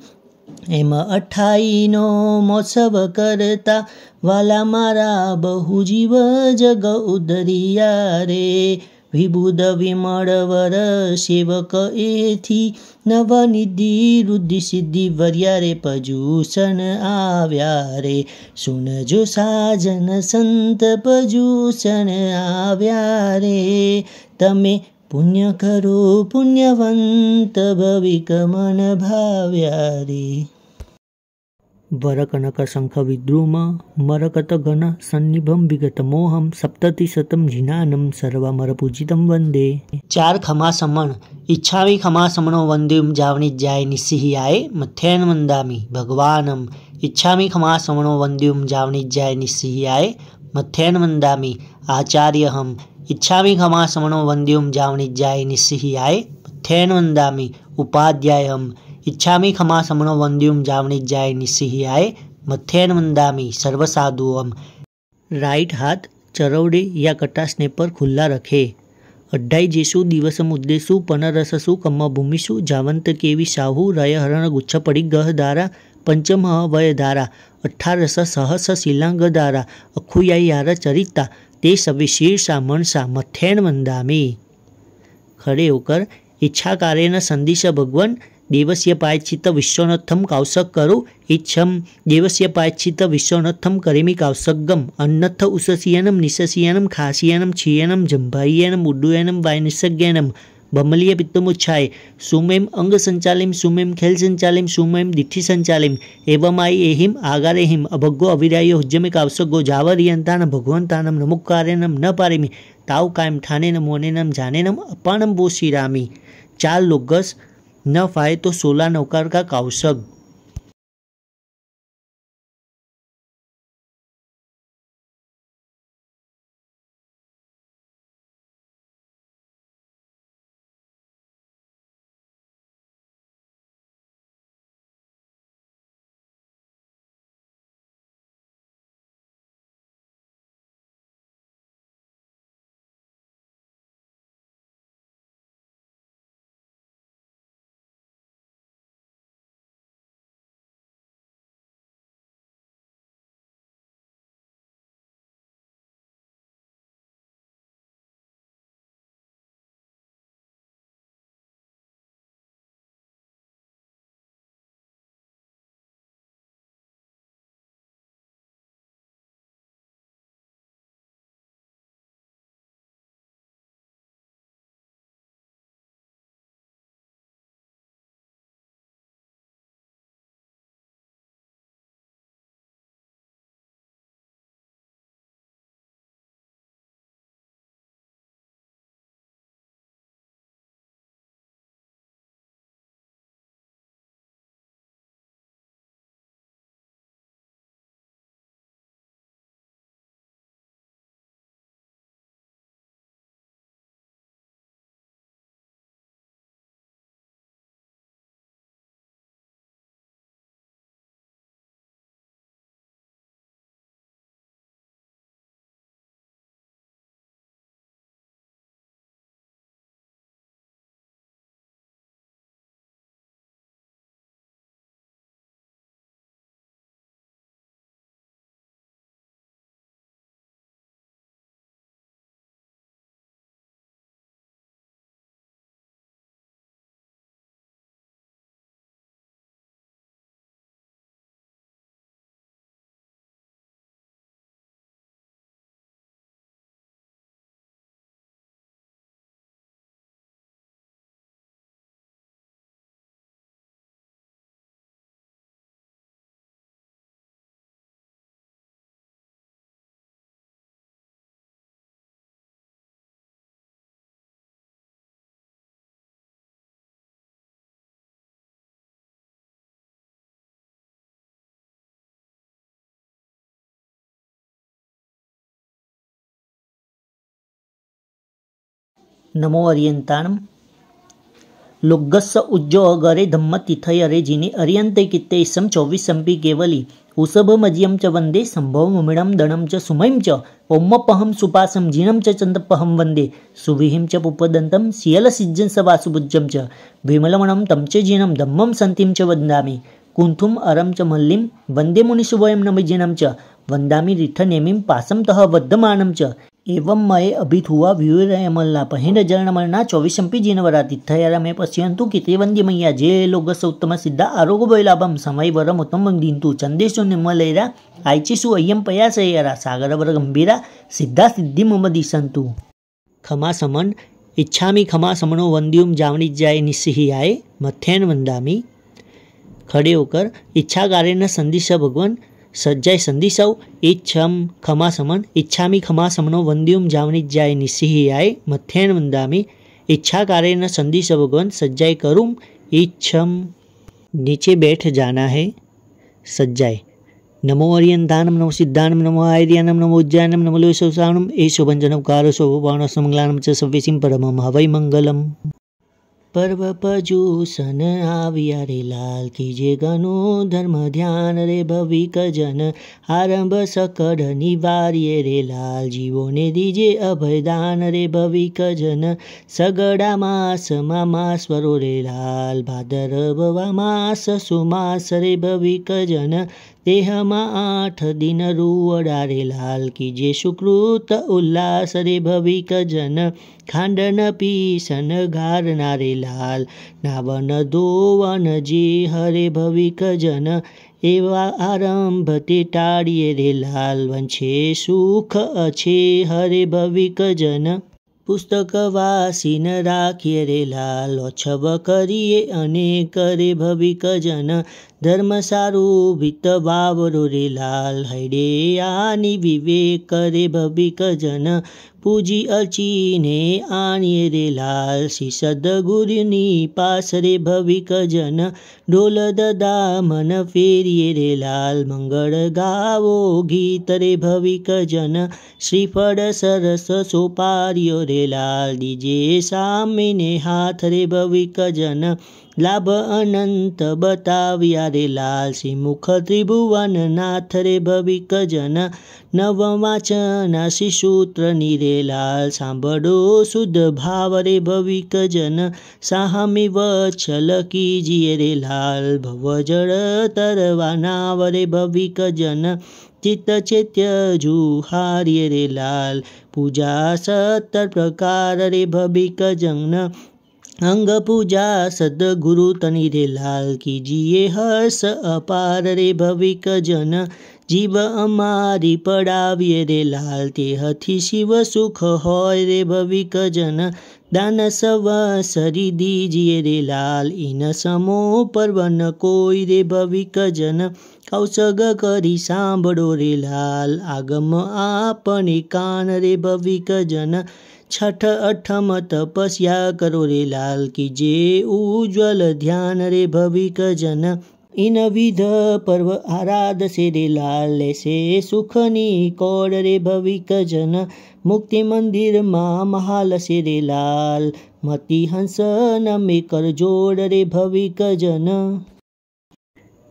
એમ અઠાઈનો મોત્સવ કરતા વાલા મારા બહુ જીવ જગ ઉદરિયા રે. વિબુદ વિમળ વર સેવક એથી નવનિધિ રુદ્ધિ સિદ્ધિ વર્યા રે પજુષણ આવ્યા રે. સુનજો સાજન સંત પજુષણ આવ્યા રે. તમે પુણ્ય કરો પુણ્યવંત ભવિક મન ભાવ્યારી વરકનક શંખ વિદ્રુમ મરકત ઘન સન્નિભમ વિગત મોહમ સપ્તતિ શતમ જીનાનમ સર્વમર પૂજિતમ વંદે ચાર ખમા સમણ ઈચ્છાવી ખમા સમણો વંદ્યુમ જાવણી જાય નિસિહિયાય મથ્યેન વંદામી ભગવાનમ ઈચ્છામી ખમા સમણો વંદ્યુમ જાવણી જાય નિસિહિયાય મથ્યેન વંદામી આચાર્યહમ ఇచ్చామి క్షమాశమణం వంద్యం జావనిజ్యాయ నిస్సిహియాయ మధ్యేన్వందామి ఉపాధ్యాయం ఇచ్చామి క్షమాశమణం వంద్యం జావనిజ్యాయ నిస్సిహియాయ મથ્યાનવંદામી સર્વસાધુઓમ રાઈટ હાથ ચરવડે યા કટાસને પર ખુલ્લા રખે અઢાઈ જેસુ દિવસમ ઉદ્દેશુ પનરસસુ કમ્મભૂમિષુ જાવંત કેવી સાહુ રયહરણ ગુચ્છપડી ગહધારા પંચમહ વયધારા અઠારસ સહસ શિલાંગધારા અખુયાયાર ચરિતા ते सभी शीर्षा मनसा मथेण वंदामी खड़े होकर इच्छा कार्य न संदिश भगवान देवस्य पायचित विश्वनाथम कावसक करो इच्छम देवस्य पायचित विश्वनाथम करेमी कावसगम अन्नथ उससियनम निशसियनम खासियनम छियनम जम्भायनम उड्डुयनम बमलीय पित्तमुच्छाय सुमेम अंग संचालिम, सुमेम खेल संचालिम, सुमेम दिठि संचालिम। एवं आई एहिम आगारेहिम अभग्गो अविराय हुज्जमे कावसगो जावरियंतान भगवंतानम नमुकार्यनम न पारिमी। ताव कायम ठानेनम, मोनेनम, जानेनम, अपानम बो श्रीरामी। चार लोगस न फाए तो सोलह नौकार का काउसग नमो अरियंताणम लुग्गस्स उज्जो अगरे धम्म तिथयरे जिने अरियंते कित्ते इसम चौबीस संपी केवली। उसभ मजियम च वंदे संभव मुमिणम दणम च सुमयम च ओम्मपहम सुपासम जिनम च चंदपहम वंदे सुविहिम च पुपदंतम सियल सिज्जन सवासुभुज्जम च। विमलमणम तम च जिनम धम्मम संतिम च वंदामि। कुंथुम अरम च मल्लिम वंदे मुनिशुभयम नमिजिनम च। वंदामि रिठ नेमिम पासम तह वद्यमानम च। एवं मये अभिथुआ व्यूरयमल्ला पहिंड जरणमलना चौविशंपी जीनवरा तिथयरमे पश्यन्तु कितेवन्द्यमय्या जे लोगस्य उत्तम सिद्ध आरोग्यवैलाभं समयवरम उत्तम दीन्तु चंदेशु निर्मलैरा आयचिसु अय्यम पयासयरा सागरवर गंभीरा सिद्धा सिद्धि मम दिशंतु खमा समन, इच्छामी खमा समनो वंद्युम जावनी जाय निस्सिही आए मथेन वंदामी खड़े होकर इच्छा कार्य न संदिश भगवान સજ્જાય સંધિસૌ ઈચ્છમ ખમાસમન ઈચ્છામી ખમાસમનો વંદ્યુમ જાવનિજ્યાય નિસિહિયાય મથ્યેન વંદામી ઈચ્છાકારેણ સંધિસ ભગવાન સજ્જાય કરું ઈચ્છમ નીચે બેઠ જાના હે સજ્જાય નમો અરિયંતાનમ નમો સિદ્ધાનમ નમો આયર્યાનમ નમો ઉજ્જાનમ નમો લોય સૌસાણમ એ શુભંજનમ કારો શુભ બાણસ મંગલાનમ ચ સવ્યસિમ પરમમ હવૈ મંગલમ પર્વ પજુસન આવ્યા રે લાલ કીજે ગનો ધર્મ ધ્યાન રે ભવિક જન. આરંભ સકળ નિવાર્ય રે લાલ જીવોને દીજે અભયદાન રે ભવિક જન. સગડા માસમાં માસવરો રે લાલ ભાદરવા માસ સુમાસ રે ભવિક જન. દેહમાં આઠ દિન રૂવડા રે લાલ કીજે સુકૃત ઉલ્લાસ રે ભવિક જન ખાંડન પીસન ગારના રે લાલ નાવન ધોવન જે હરે ભવિક જન એવા આરંભ તે ટાળીએ રે લાલ વંછે સુખ અછે હરે ભવિક જન પુસ્તક વાસીન રાખીએ રે લાલ ઓછવ કરીએ અને કરે ભવિક જન ધર્મ સારું વિત વાવરો રે લાલ હૈડે આની વિવેક કરે ભવિક જન પૂજી અચીને આણીએ રે લાલ શ્રી સદગુરુની પાસ રે ભવિક જન ઢોલ દદા મન ફેરીએ રે લાલ મંગળ ગાવો ગીત રે ભવિક જન શ્રીફળ સરસ સોપાર્યો રે લાલ દીજે સામીને હાથ રે ભવિક જન લાભ અનંત બતાવ્યા રે લાલ શ્રીમુખ ત્રિભુવન નાથ રે ભવિક જન નવ વાચન શ્રીસૂત્રની રે લાલ સાંભળો શુદ્ધ ભાવ રે ભવિક જન સાહમી વછલ કીજીએ રે લાલ ભવ જળ તરવાના વરે ભવિક જન ચિત્ત ચૈત્ય જુહાર્ય રે લાલ પૂજા સત્તર પ્રકાર રે ભવિક જન अंग पूजा सदगुरु तनि रे लाल कीजिए हर्ष अपार रे भविक जन। जीव अमारी पड़ाविए रे लाल, ते हथि शिव सुख होय रे भविक जन। दान सव सरी दीजिए रे लाल, इन समो परवन कोई रे भविक जन। कौसग करी सांभो रे लाल, आगम आपने कान रे भविक जन। छठ अठम तपस्या करो रे लाल की जे। उज्ज्वल ध्यान रे भविक जन। इन विध पर्व आराध से रे लाल से सुखनी कौड़ रे भविक जन। मुक्ति मंदिर माँ महाल से रे लाल। मति हंस नमे कर जोड़ रे भविक जन।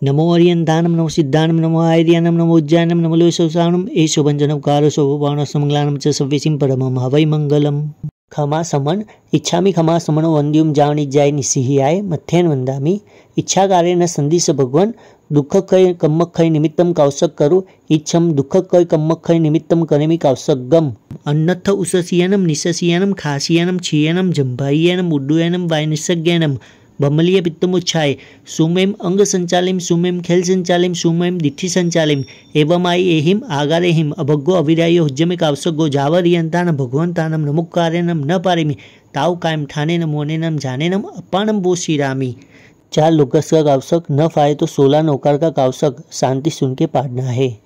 नमो अर्यन्तानं नमो सिद्धानं, नमो आयर्यानं, नमो उज्जानं नमो लोयसौसाणं एशोभञ्जनं कालशोभपाणसमङ्गलानं च सव्यसिं परमं। हवै मङ्गलम् क्षमासमन इच्छामि क्षमासमनो वन्द्युं जावणिज्याय निसिहियाय मथ्येन वन्दामि। इच्छाकार्येण सन्दिश भगवन्। दुःखकय कम्मक्षय निमित्तं कौशक करु। इच्छं दुःखकय कम्मक्षय निमित्तं करेमि कौशकगम् अन्नथ उससियनं निशसियनं खासियनं, क्षीयनं जम्भायनं उड्डुयनं वायनिसज्ञानं ब्रह्मलीय पित्तमुच्छाय सुमेम अंग संचालिम, सुमेम खेल संचालिम, सुमेम दिथि संचालिम। एवं आई एहिम आगारेहिम अभग्गो अविरायो हुज्जमे कावसगो जावरियंतान भगवंतानम नमुक्कारेनम, न पारिमी। ताव कायम ठानेनम, मोनेनम, जानेनम अपानम बोशीरामी शिरामी चार लोकस का कावसक, न फाये तो सोलह नौकार का कावसक। शांति सुन के पाड़ना है।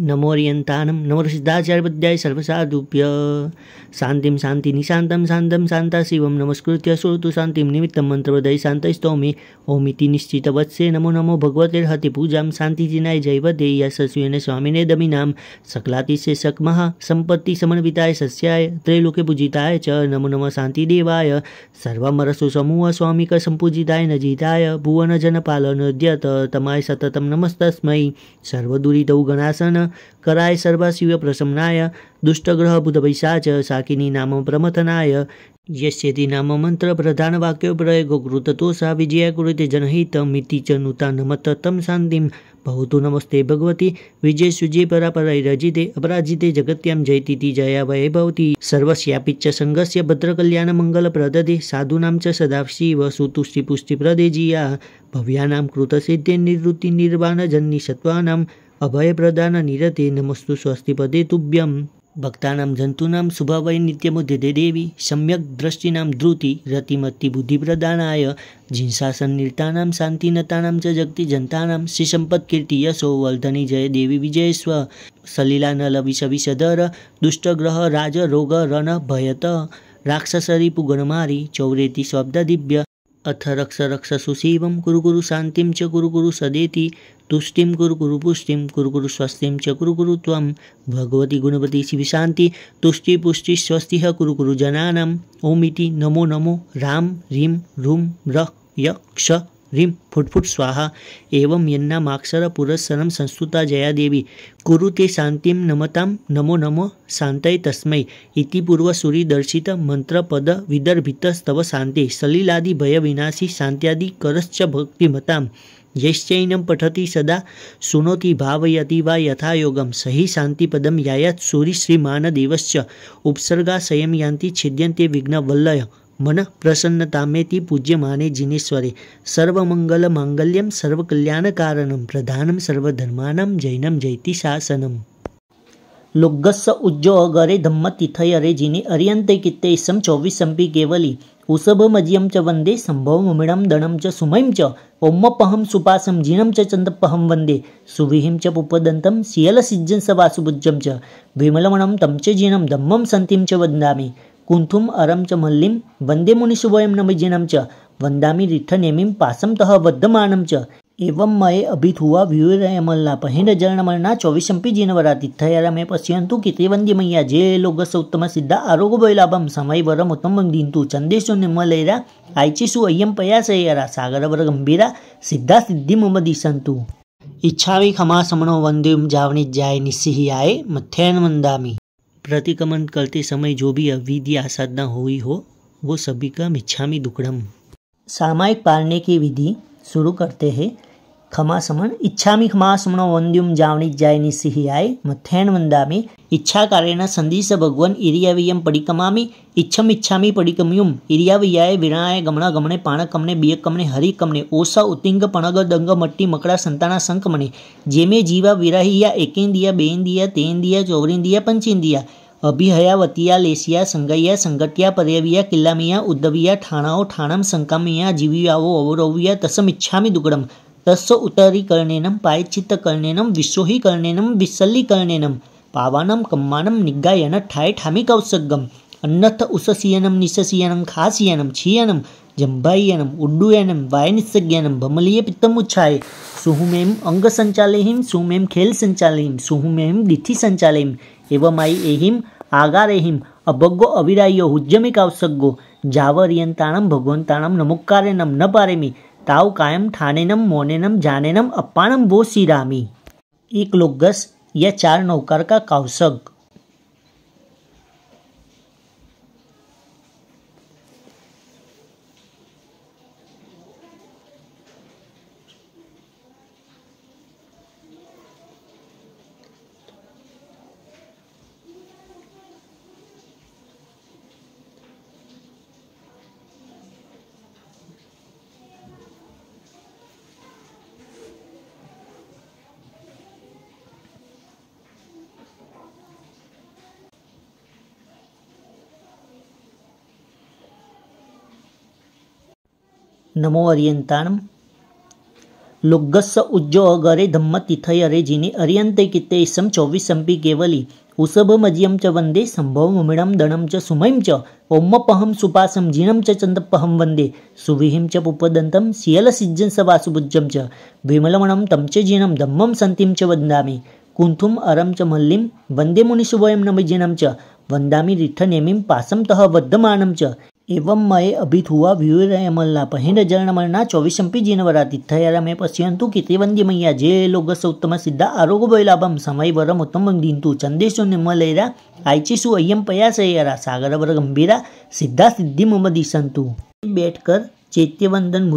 नमोर्यन्तानं नमोसिद्धाचार्यपद्याय सर्वसाधुभ्य। शान्तिं शान्तिनिशान्तं शान्तं शान्ता शिवं नमस्कृत्य श्रोतु शान्तिं निमित्तं मन्त्रवदय शान्तस्तौमि। ओमिति निश्चितवत्से नमो नमो भगवतेर्हति पूजां शान्तिजिनाय जैव देय स्वामिने दमिनां। सकलातिशे सकमः संपत्ति समन्विताय सस्याय त्रैलोके पूजिताय च नमो नमः शान्तिदेवाय। सर्वमरसु समूह स्वामिक सम्पूजिताय नजिताय भुवनजनपालनोद्यत तमाय सततं नमस्तस्मै। सर्वदुरितौ गणासन कराय सर्वाशिव प्रसन्नाय, दुष्टग्रह बुधवैशाच, साकिनी नाम प्रमथनाय। यस्यति नाम मंत्र प्रधान वाक्य प्रयोग कृततो सा विजय कुरुते जनहितमिति च नूतानमत तं शान्तिं। भवतु नमस्ते भगवती, विजय सुजय परापरैरजिते अपराजिते जगत्यां जयतीति जया वै भवति। सर्वस्यापि च सङ्गस्य भद्रकल्याणमङ्गलप्रददे साधूनां च सदा शिव सुतुष्टिपुष्टिप्रदे जिया। भव्यानां कृतसिद्धिनिवृत्तिनिर्वाणजन्निसत्त्वानां अभयप्रदान निरते नमस्तु स्वस्तिपदे तुभ्यं। भक्तानां जन्तूनां शुभवै नित्यमुद्यते देवी। सम्यक् दृष्टीनां द्रुति रतिमतिबुद्धिप्रदानाय जिंसासन्निर्तानां शान्तिनतानां च जगति जन्तानां। श्रीसम्पत्कीर्ति यशो, वर्धनि जय देवी विजयस्व सलिलानलविषविषधर, दुष्टग्रह, राजरोग रण भयत। राक्षसरिपुगणमारी चौरेति शब्ददिव्य। अथ रक्ष रक्ष सुशिवं कुरु कुरु शान्तिं च कुरु कुरु सदेति, तुष्टिं कुरु कुरु पुष्टिं कुरु कुरु स्वस्तिं च कुरु कुरु त्वं। भगवती गुणवती शिवशान्ति तुष्टि पुष्टि स्वस्ति कुरु कुरु जनानम ओमिति नमो नमो, राम रीम रूम र यक्ष ह्रीं फुट फुट स्वाहा, एवं यन्नामाक्षरपुरस्सरं संस्तुता जयादेवी कुरुते शान्तिं नमतां, नमो नमो, शान्तये तस्मै। इति पूर्वसूरिदर्शित मन्त्रपद विदर्भितस्तव शान्ते। सलिलादिभयविनाशी शान्त्यादि करश्च भक्तिमतां। यश्चैनं पठति सदा शृणोति भावयति वा यथा योगं स हि शान्तिपदं यायात् सूरिश्रीमानदेवश्च उपसर्गाशयं यान्ति छिद्यन्ते विघ्नवल्लय। मन प्रसन्नतामेति पूज्यमाने जिनेश्वरे। सर्वमङ्गलमाङ्गल्यं, सर्वकल्याणकारणं, प्रधानं सर्वधर्माणां जैनं जयति शासनम्। लोग्गस्य उज्जो अगरे धम्मतिथयरे जिने अर्यन्ते कित्ते सं चौविसंपि केवली। उषभमजियं च वंदे, सम्भवममिडं दणं च सुमयं च ओम्मपहं सुपासं जिनं च चन्दपहं वंदे। सुविहिं च पुपदन्तं शियलसिज्जं स वासुभुज्यं च। विमलमणं तं च जिनं धम्मं सन्तिं च वन्दामि कुन्थुम् अरं च मल्लिं वंदे मुनिशुभयं नमिजिनं च। वन्दामि रिठनेमिं पासं तः वर्धमानं च। एवं मये अभित हुआ व्यूरयमल्ला पहिन जरणमरणा चौविशंपी जिनवरा तिथयारा में पश्यन्तु किते वंद्य मैया जे लोगस उत्तम सिद्ध आरोग्य वैलाभम समय वरम उत्तम दींतु चंदेशु निर्मलेरा आयचिसु अय्यम पयासयरा सागर वर गंभीरा सिद्धा सिद्धि मम दिशंतु इच्छावी खमा समणो वंद्युम जावनी जाय निस्सिही आए मथ्यान वंदामी प्रतिक्रमण करते समय जो भी अविधि आसाधना हुई हो, वो सभी का मिच्छामी दुकड़म। सामायिक पालने की विधि शुरू करते हैं। खमासमन इच्छामि खमासमनो वन्द्युम जावणी जाय निसिहियाय मथेन वन्दामि इच्छाकारेण सन्दिश भगवन् इरियावियं पडिकमामि इच्छम इच्छामि पडिकमयुम इरियावियाय विराय गमण गमणे पाणकमणे बियकमणे हरिकमणे ओसा उतिंग पणग दंग मट्टी मकड़ा संताना संकमणे जेमे जीवा विराहिया एकेंदिया बेंदिया तेंदिया चौरिंदिया पंचेंदिया અભિહયાવતિયા લેસિયા સંગૈયા સંગટિયા પર્યવિયા કિલ્લામિયા ઉદ્દવિયા ઠાણાઓ ઠાણમ સંકામિયા જીવિયાવો અવરવ્યા તસમિચ્છામિ દુગડમ तस्य उत्तरीकरणेनं पायचित्तकरणेनं विश्वहीकरणेनं विसल्लीकरणेनं पावानं, कम्मानं निगायन ठाय ठामिकौसगम् अन्नथ उससीयनं निशसीयनं खासीयनं क्षीयनं जम्भायनं उड्डुयनं वायनिस्सज्ञानं भमलीय पित्तमुच्छाय सुहुमेम अंग संचालयिं सुमेम खेल संचालयिं सुहुमेम दिथि संचालयिं एवमायि एहिं, आगारेहिं, अभग्गो अविरायो हुज्जमिकावसग्गो जावरियंताणं भगवंताणं नमुक्कारेणं न पारेमि ताव कायम ठानेनम, मोनेनम, जानेनम अपानम वो सीरामी। एक लोगस या चार नौकर का कौशक नमो अर्यन्ताणं लुग्गस्स उज्जो अगरे धम्म तिथयरे जिनि अर्यन्ते कित्ते इसम चौविसम्पि केवली। उसभमज्यं च वंदे सम्भवममिडं दणं च सुमयं च ओम्मपहं सुपासं जिनं च चन्दपहं वंदे। सुविहिं च पुपदन्तं सियलसिज्जं स वासुभुज्यं च। विमलमणं तं च जिनं, धम्मं सन्तिं च वन्दामि कुन्थुम् अरं च मल्लिं, वंदे मुनिशुभयं नमजिनं च। वन्दामि रिठनेमिं, पासं तः वर्धमानं च। एवं मये अभिधुवा व्यूरयमल्ला पहिन जरणमरणा चौविशंपी जीनवरा तिथयारा मे पश्यन्तु किते मैया जे लोगस उत्तम सिद्ध आरोग्य वैलाभम समय वरम उत्तम दिंतु चंदेशु निम्मलेरा आयचिसु अय्यम पयासयरा सागर वर गंभीरा सिद्धा सिद्धि मम दिशंतु। बैठकर चैत्यवंदन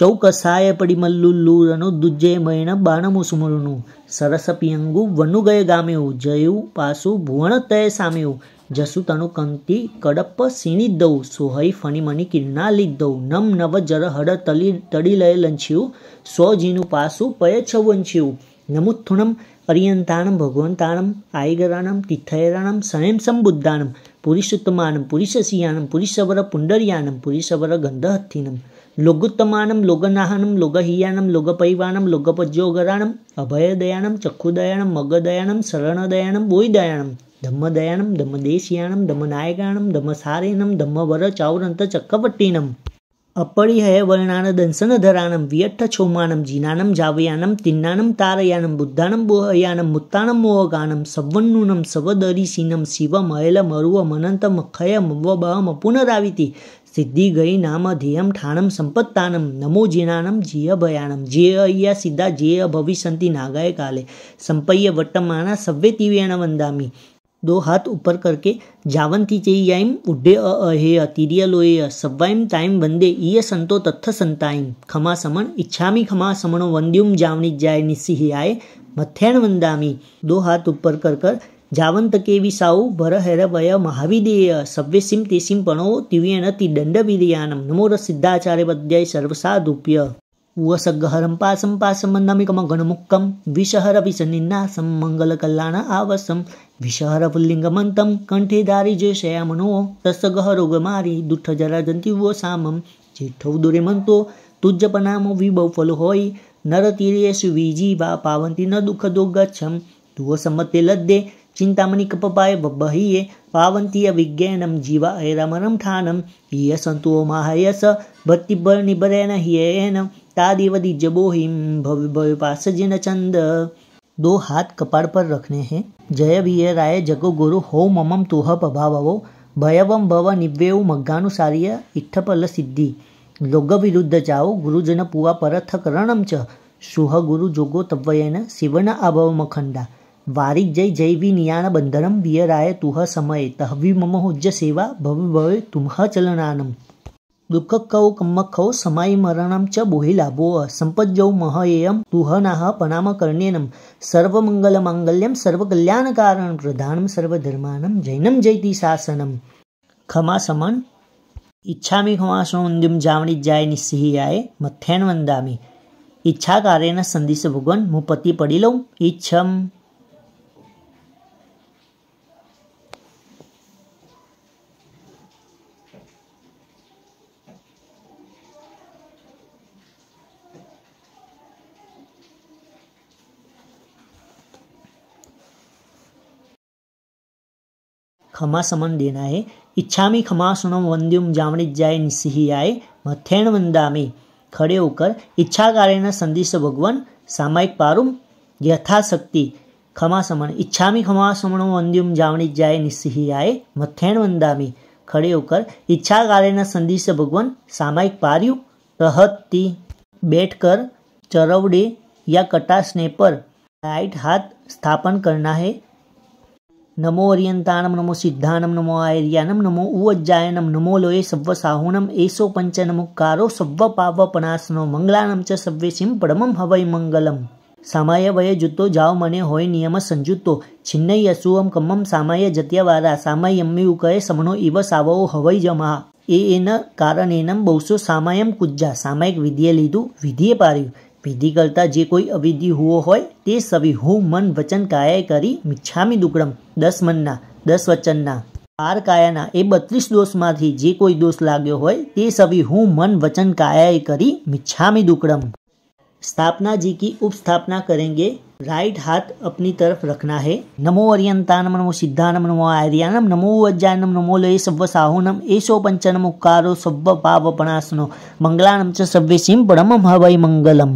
చౌక సాయపడి మల్లుల్లూరను దుజ్జయమైన బాణముసుములను సరసపియంగు వనుగయగామేవు జయు పాసు భువనతయ సామేవు జసు తను కంతి కడప సినిద్దవు సుహై ఫణిమణి కిన్నాలిద్దవు నమ్ నవ జర హడ తలి తడిలయ లంచివు స్వజీను పాసు పయచవంచియు నముత్థుణం పర్యంతానం భగవంతానం ఆయగరాణం తిథయరాణం సయం సంబుద్ధానం పురుషోత్తమానం పురుషశీయానం పురుషవర పుండర్యానం పురుషవర గంధహత్తినం લોગુત્તમાનમ લોગનાહનમ લોગહિયાનમ લોગપૈવાનમ લોગપજ્યોગરાણમ અભયદયાનમ ચક્ષુદયાનમ મગદયાનમ શરણદયાનમ બોયદયાનમ ધમ્મદયાનમ ધમ્મદેશયાનમ ધમ્મનાયકાણમ ધમ્મસારેનમ ધમ્મવર ચાવરંત ચક્કવટ્ટીનમ અપરિહય વર્ણાન દંશન ધરાણમ વ્યઠ્ઠ છોમાનમ જીનાનમ જાવયાનમ તિન્નાનમ તારયાનમ બુદ્ધાનમ બોહયાનમ મુત્તાનમ મોહગાનમ સવન્નુનમ સવદરીસીનમ શિવમ અયલમ અરુવમ અનંતમ ખયમ વબહમ પુનરાવિતિ સિદ્ધિ ગઈ નામ ધ્યેયમ ઠાણમ સંપત્તાનમ નમો જીનાનમ જીય ભયાનમ જે અય્યા સીધા જે ભવિષ્યંતિ નાગાય કાલે સંપય્ય વટ્ટમાના સવ્વે તિવેણ વંદામી दो हाथ ऊपर करके जावंती चेय्याइम उड्डे अहे तिरियलोय सव्वाइम ताइम वंदे ईय संतो तत्थ संताइम खमा समन इच्छामी खमा समनो वंद्युम जावनी जाय निस्सिहि आय मथ्यान वंदामी दो हाथ ऊपर कर कर जावंत के विसाऊ भर हेर वय महाविदेय सव्य सिम तेसिम पणो तिव्यन ति दंड विरियानम नमो सिद्धाचार्य पद्याय सर्वसाधुप्य उवसग्गहरं पासं पासमन्नमिकमगणमुक्कं विषहरविषनिन्नासं मङ्गलकल्याण आवसं विषहरपुल्लिङ्गमन्तं कण्ठे दारिजयशयामनो तस्य गहरोगमारी दुःठजराजन्ति वो सामं चिठ्ठौ दुरेमन्तो तुज्जपनामो विभौ फल होय नरतीरेषु विजीवा पावन्ति न दुःखदो गच्छं तुव सम्मते ચિંતામણી કપપાય બબહીએ પાવંતીય વિજ્ઞાનમ જીવા હૈરમ રમઠાનમ હિય સંતુઓ માહયસ, ભક્તિબળ નિબરેન હિય એનમ તાદિવદી જબોહિમ ભવ્ય ભવ્ય પાસજિન ચંદ. દો હાથ કપાળ પર રખને હે, જય વિય રાય જગો ગુરુ હો મમમ તુહ પભાવવો ભયવમ ભવ નિવ્વેવ મગ્ગાનુસાર્ય ઇઠ્ઠપલ સિદ્ધિ. લોગ વિરુદ્ધ જાઓ ગુરુજન પુવા પરથ કરણમ ચ શુહ ગુરુ જોગો તવ્વયન શિવન આભવ મખંડા वारिक जय जय वि नियान बंधनम वियराय तुह समय तहवि मम हुज्ज सेवा भव भवे तुम्ह चलनानम दुःखकौ कम्मखौ समायि मरणं च बोहिलाभो सम्पज्जौ महयेयं तुहनाः पनामकर्ण्यनं सर्वमङ्गलमाङ्गल्यं सर्वकल्याणकारणं प्रधानं सर्वधर्मानं जैनं जयति शासनं खमा समन इच्छामि क्षमाशोन्द्युं जावणि जाय निस्सिहियाय मथ्यान वन्दामि इच्छाकारेण सन्दिश भगवन् मुपति पडिलौ इच्छम् खमा समन देना है इच्छामी खमा सुनम वंद्युम जामणिज्याय निस्सिहियाय। मथेण वंदामी। खड़े होकर इच्छा कार्य संदेश भगवान सामायिक पारुम यथाशक्ति। खमा समन। इच्छामी खमा समण वंद्युम जामणिज्याय निस्सिहियाय। मथेण वंदामी। खड़े होकर इच्छा कार्य संदेश भगवान सामायिक पार्यु। रहती बैठकर चरवड़े या कटासने पर राइट हाथ स्थापन करना है। નમો અર્યંતાણમ નમો સિદ્ધાનમ નમો આયર્યાનમ નમો ઉવજ્જાયનમ નમો લોયે સવ્વ સાહુનમ એસો પંચ નમુકારો સવ્વ પાવ પણાસનો મંગલાનમ ચ સવ્વેશિમ પરમમ હવૈ મંગલમ સામાય વયે જુતો જાઓ મને હોય નિયમ સંજુતો છિન્નય અસુવમ કમમ સામાય જત્યવારા સામાયમ્યુકએ સમનો ઇવ સાવો હવૈ જમા એ એન કારણેનમ બહુસો સામાયમ કુજ્જા સામાયિક વિધિએ લીધું વિધિએ પાર્યું વિધિ કરતાં જે કોઈ અવિધિ હુઓ હોય તે સવિ હું મન વચન કાયાએ કરી મિચ્છામી દુકડમ દસ મનના દસ વચનના બાર કાયાના એ બત્રીસ દોષમાંથી જે કોઈ દોષ લાગ્યો હોય તે સવિ હું મન વચન કાયાએ કરી મિચ્છામી દુકડમ સ્થાપના જી કી ઉપસ્થાપના કરેંગે राइट हाथ अपनी तरफ़ रखना है। नमो अरियंतानम, नमो सिद्धानम, नमो आर्यानम, नमो वज्जानम नमो लय सव्व साहुनम एसो पंचनम उकारो सव्व पावपणासनो। मंगलानम च सव्य सिम परम हवै मंगलम।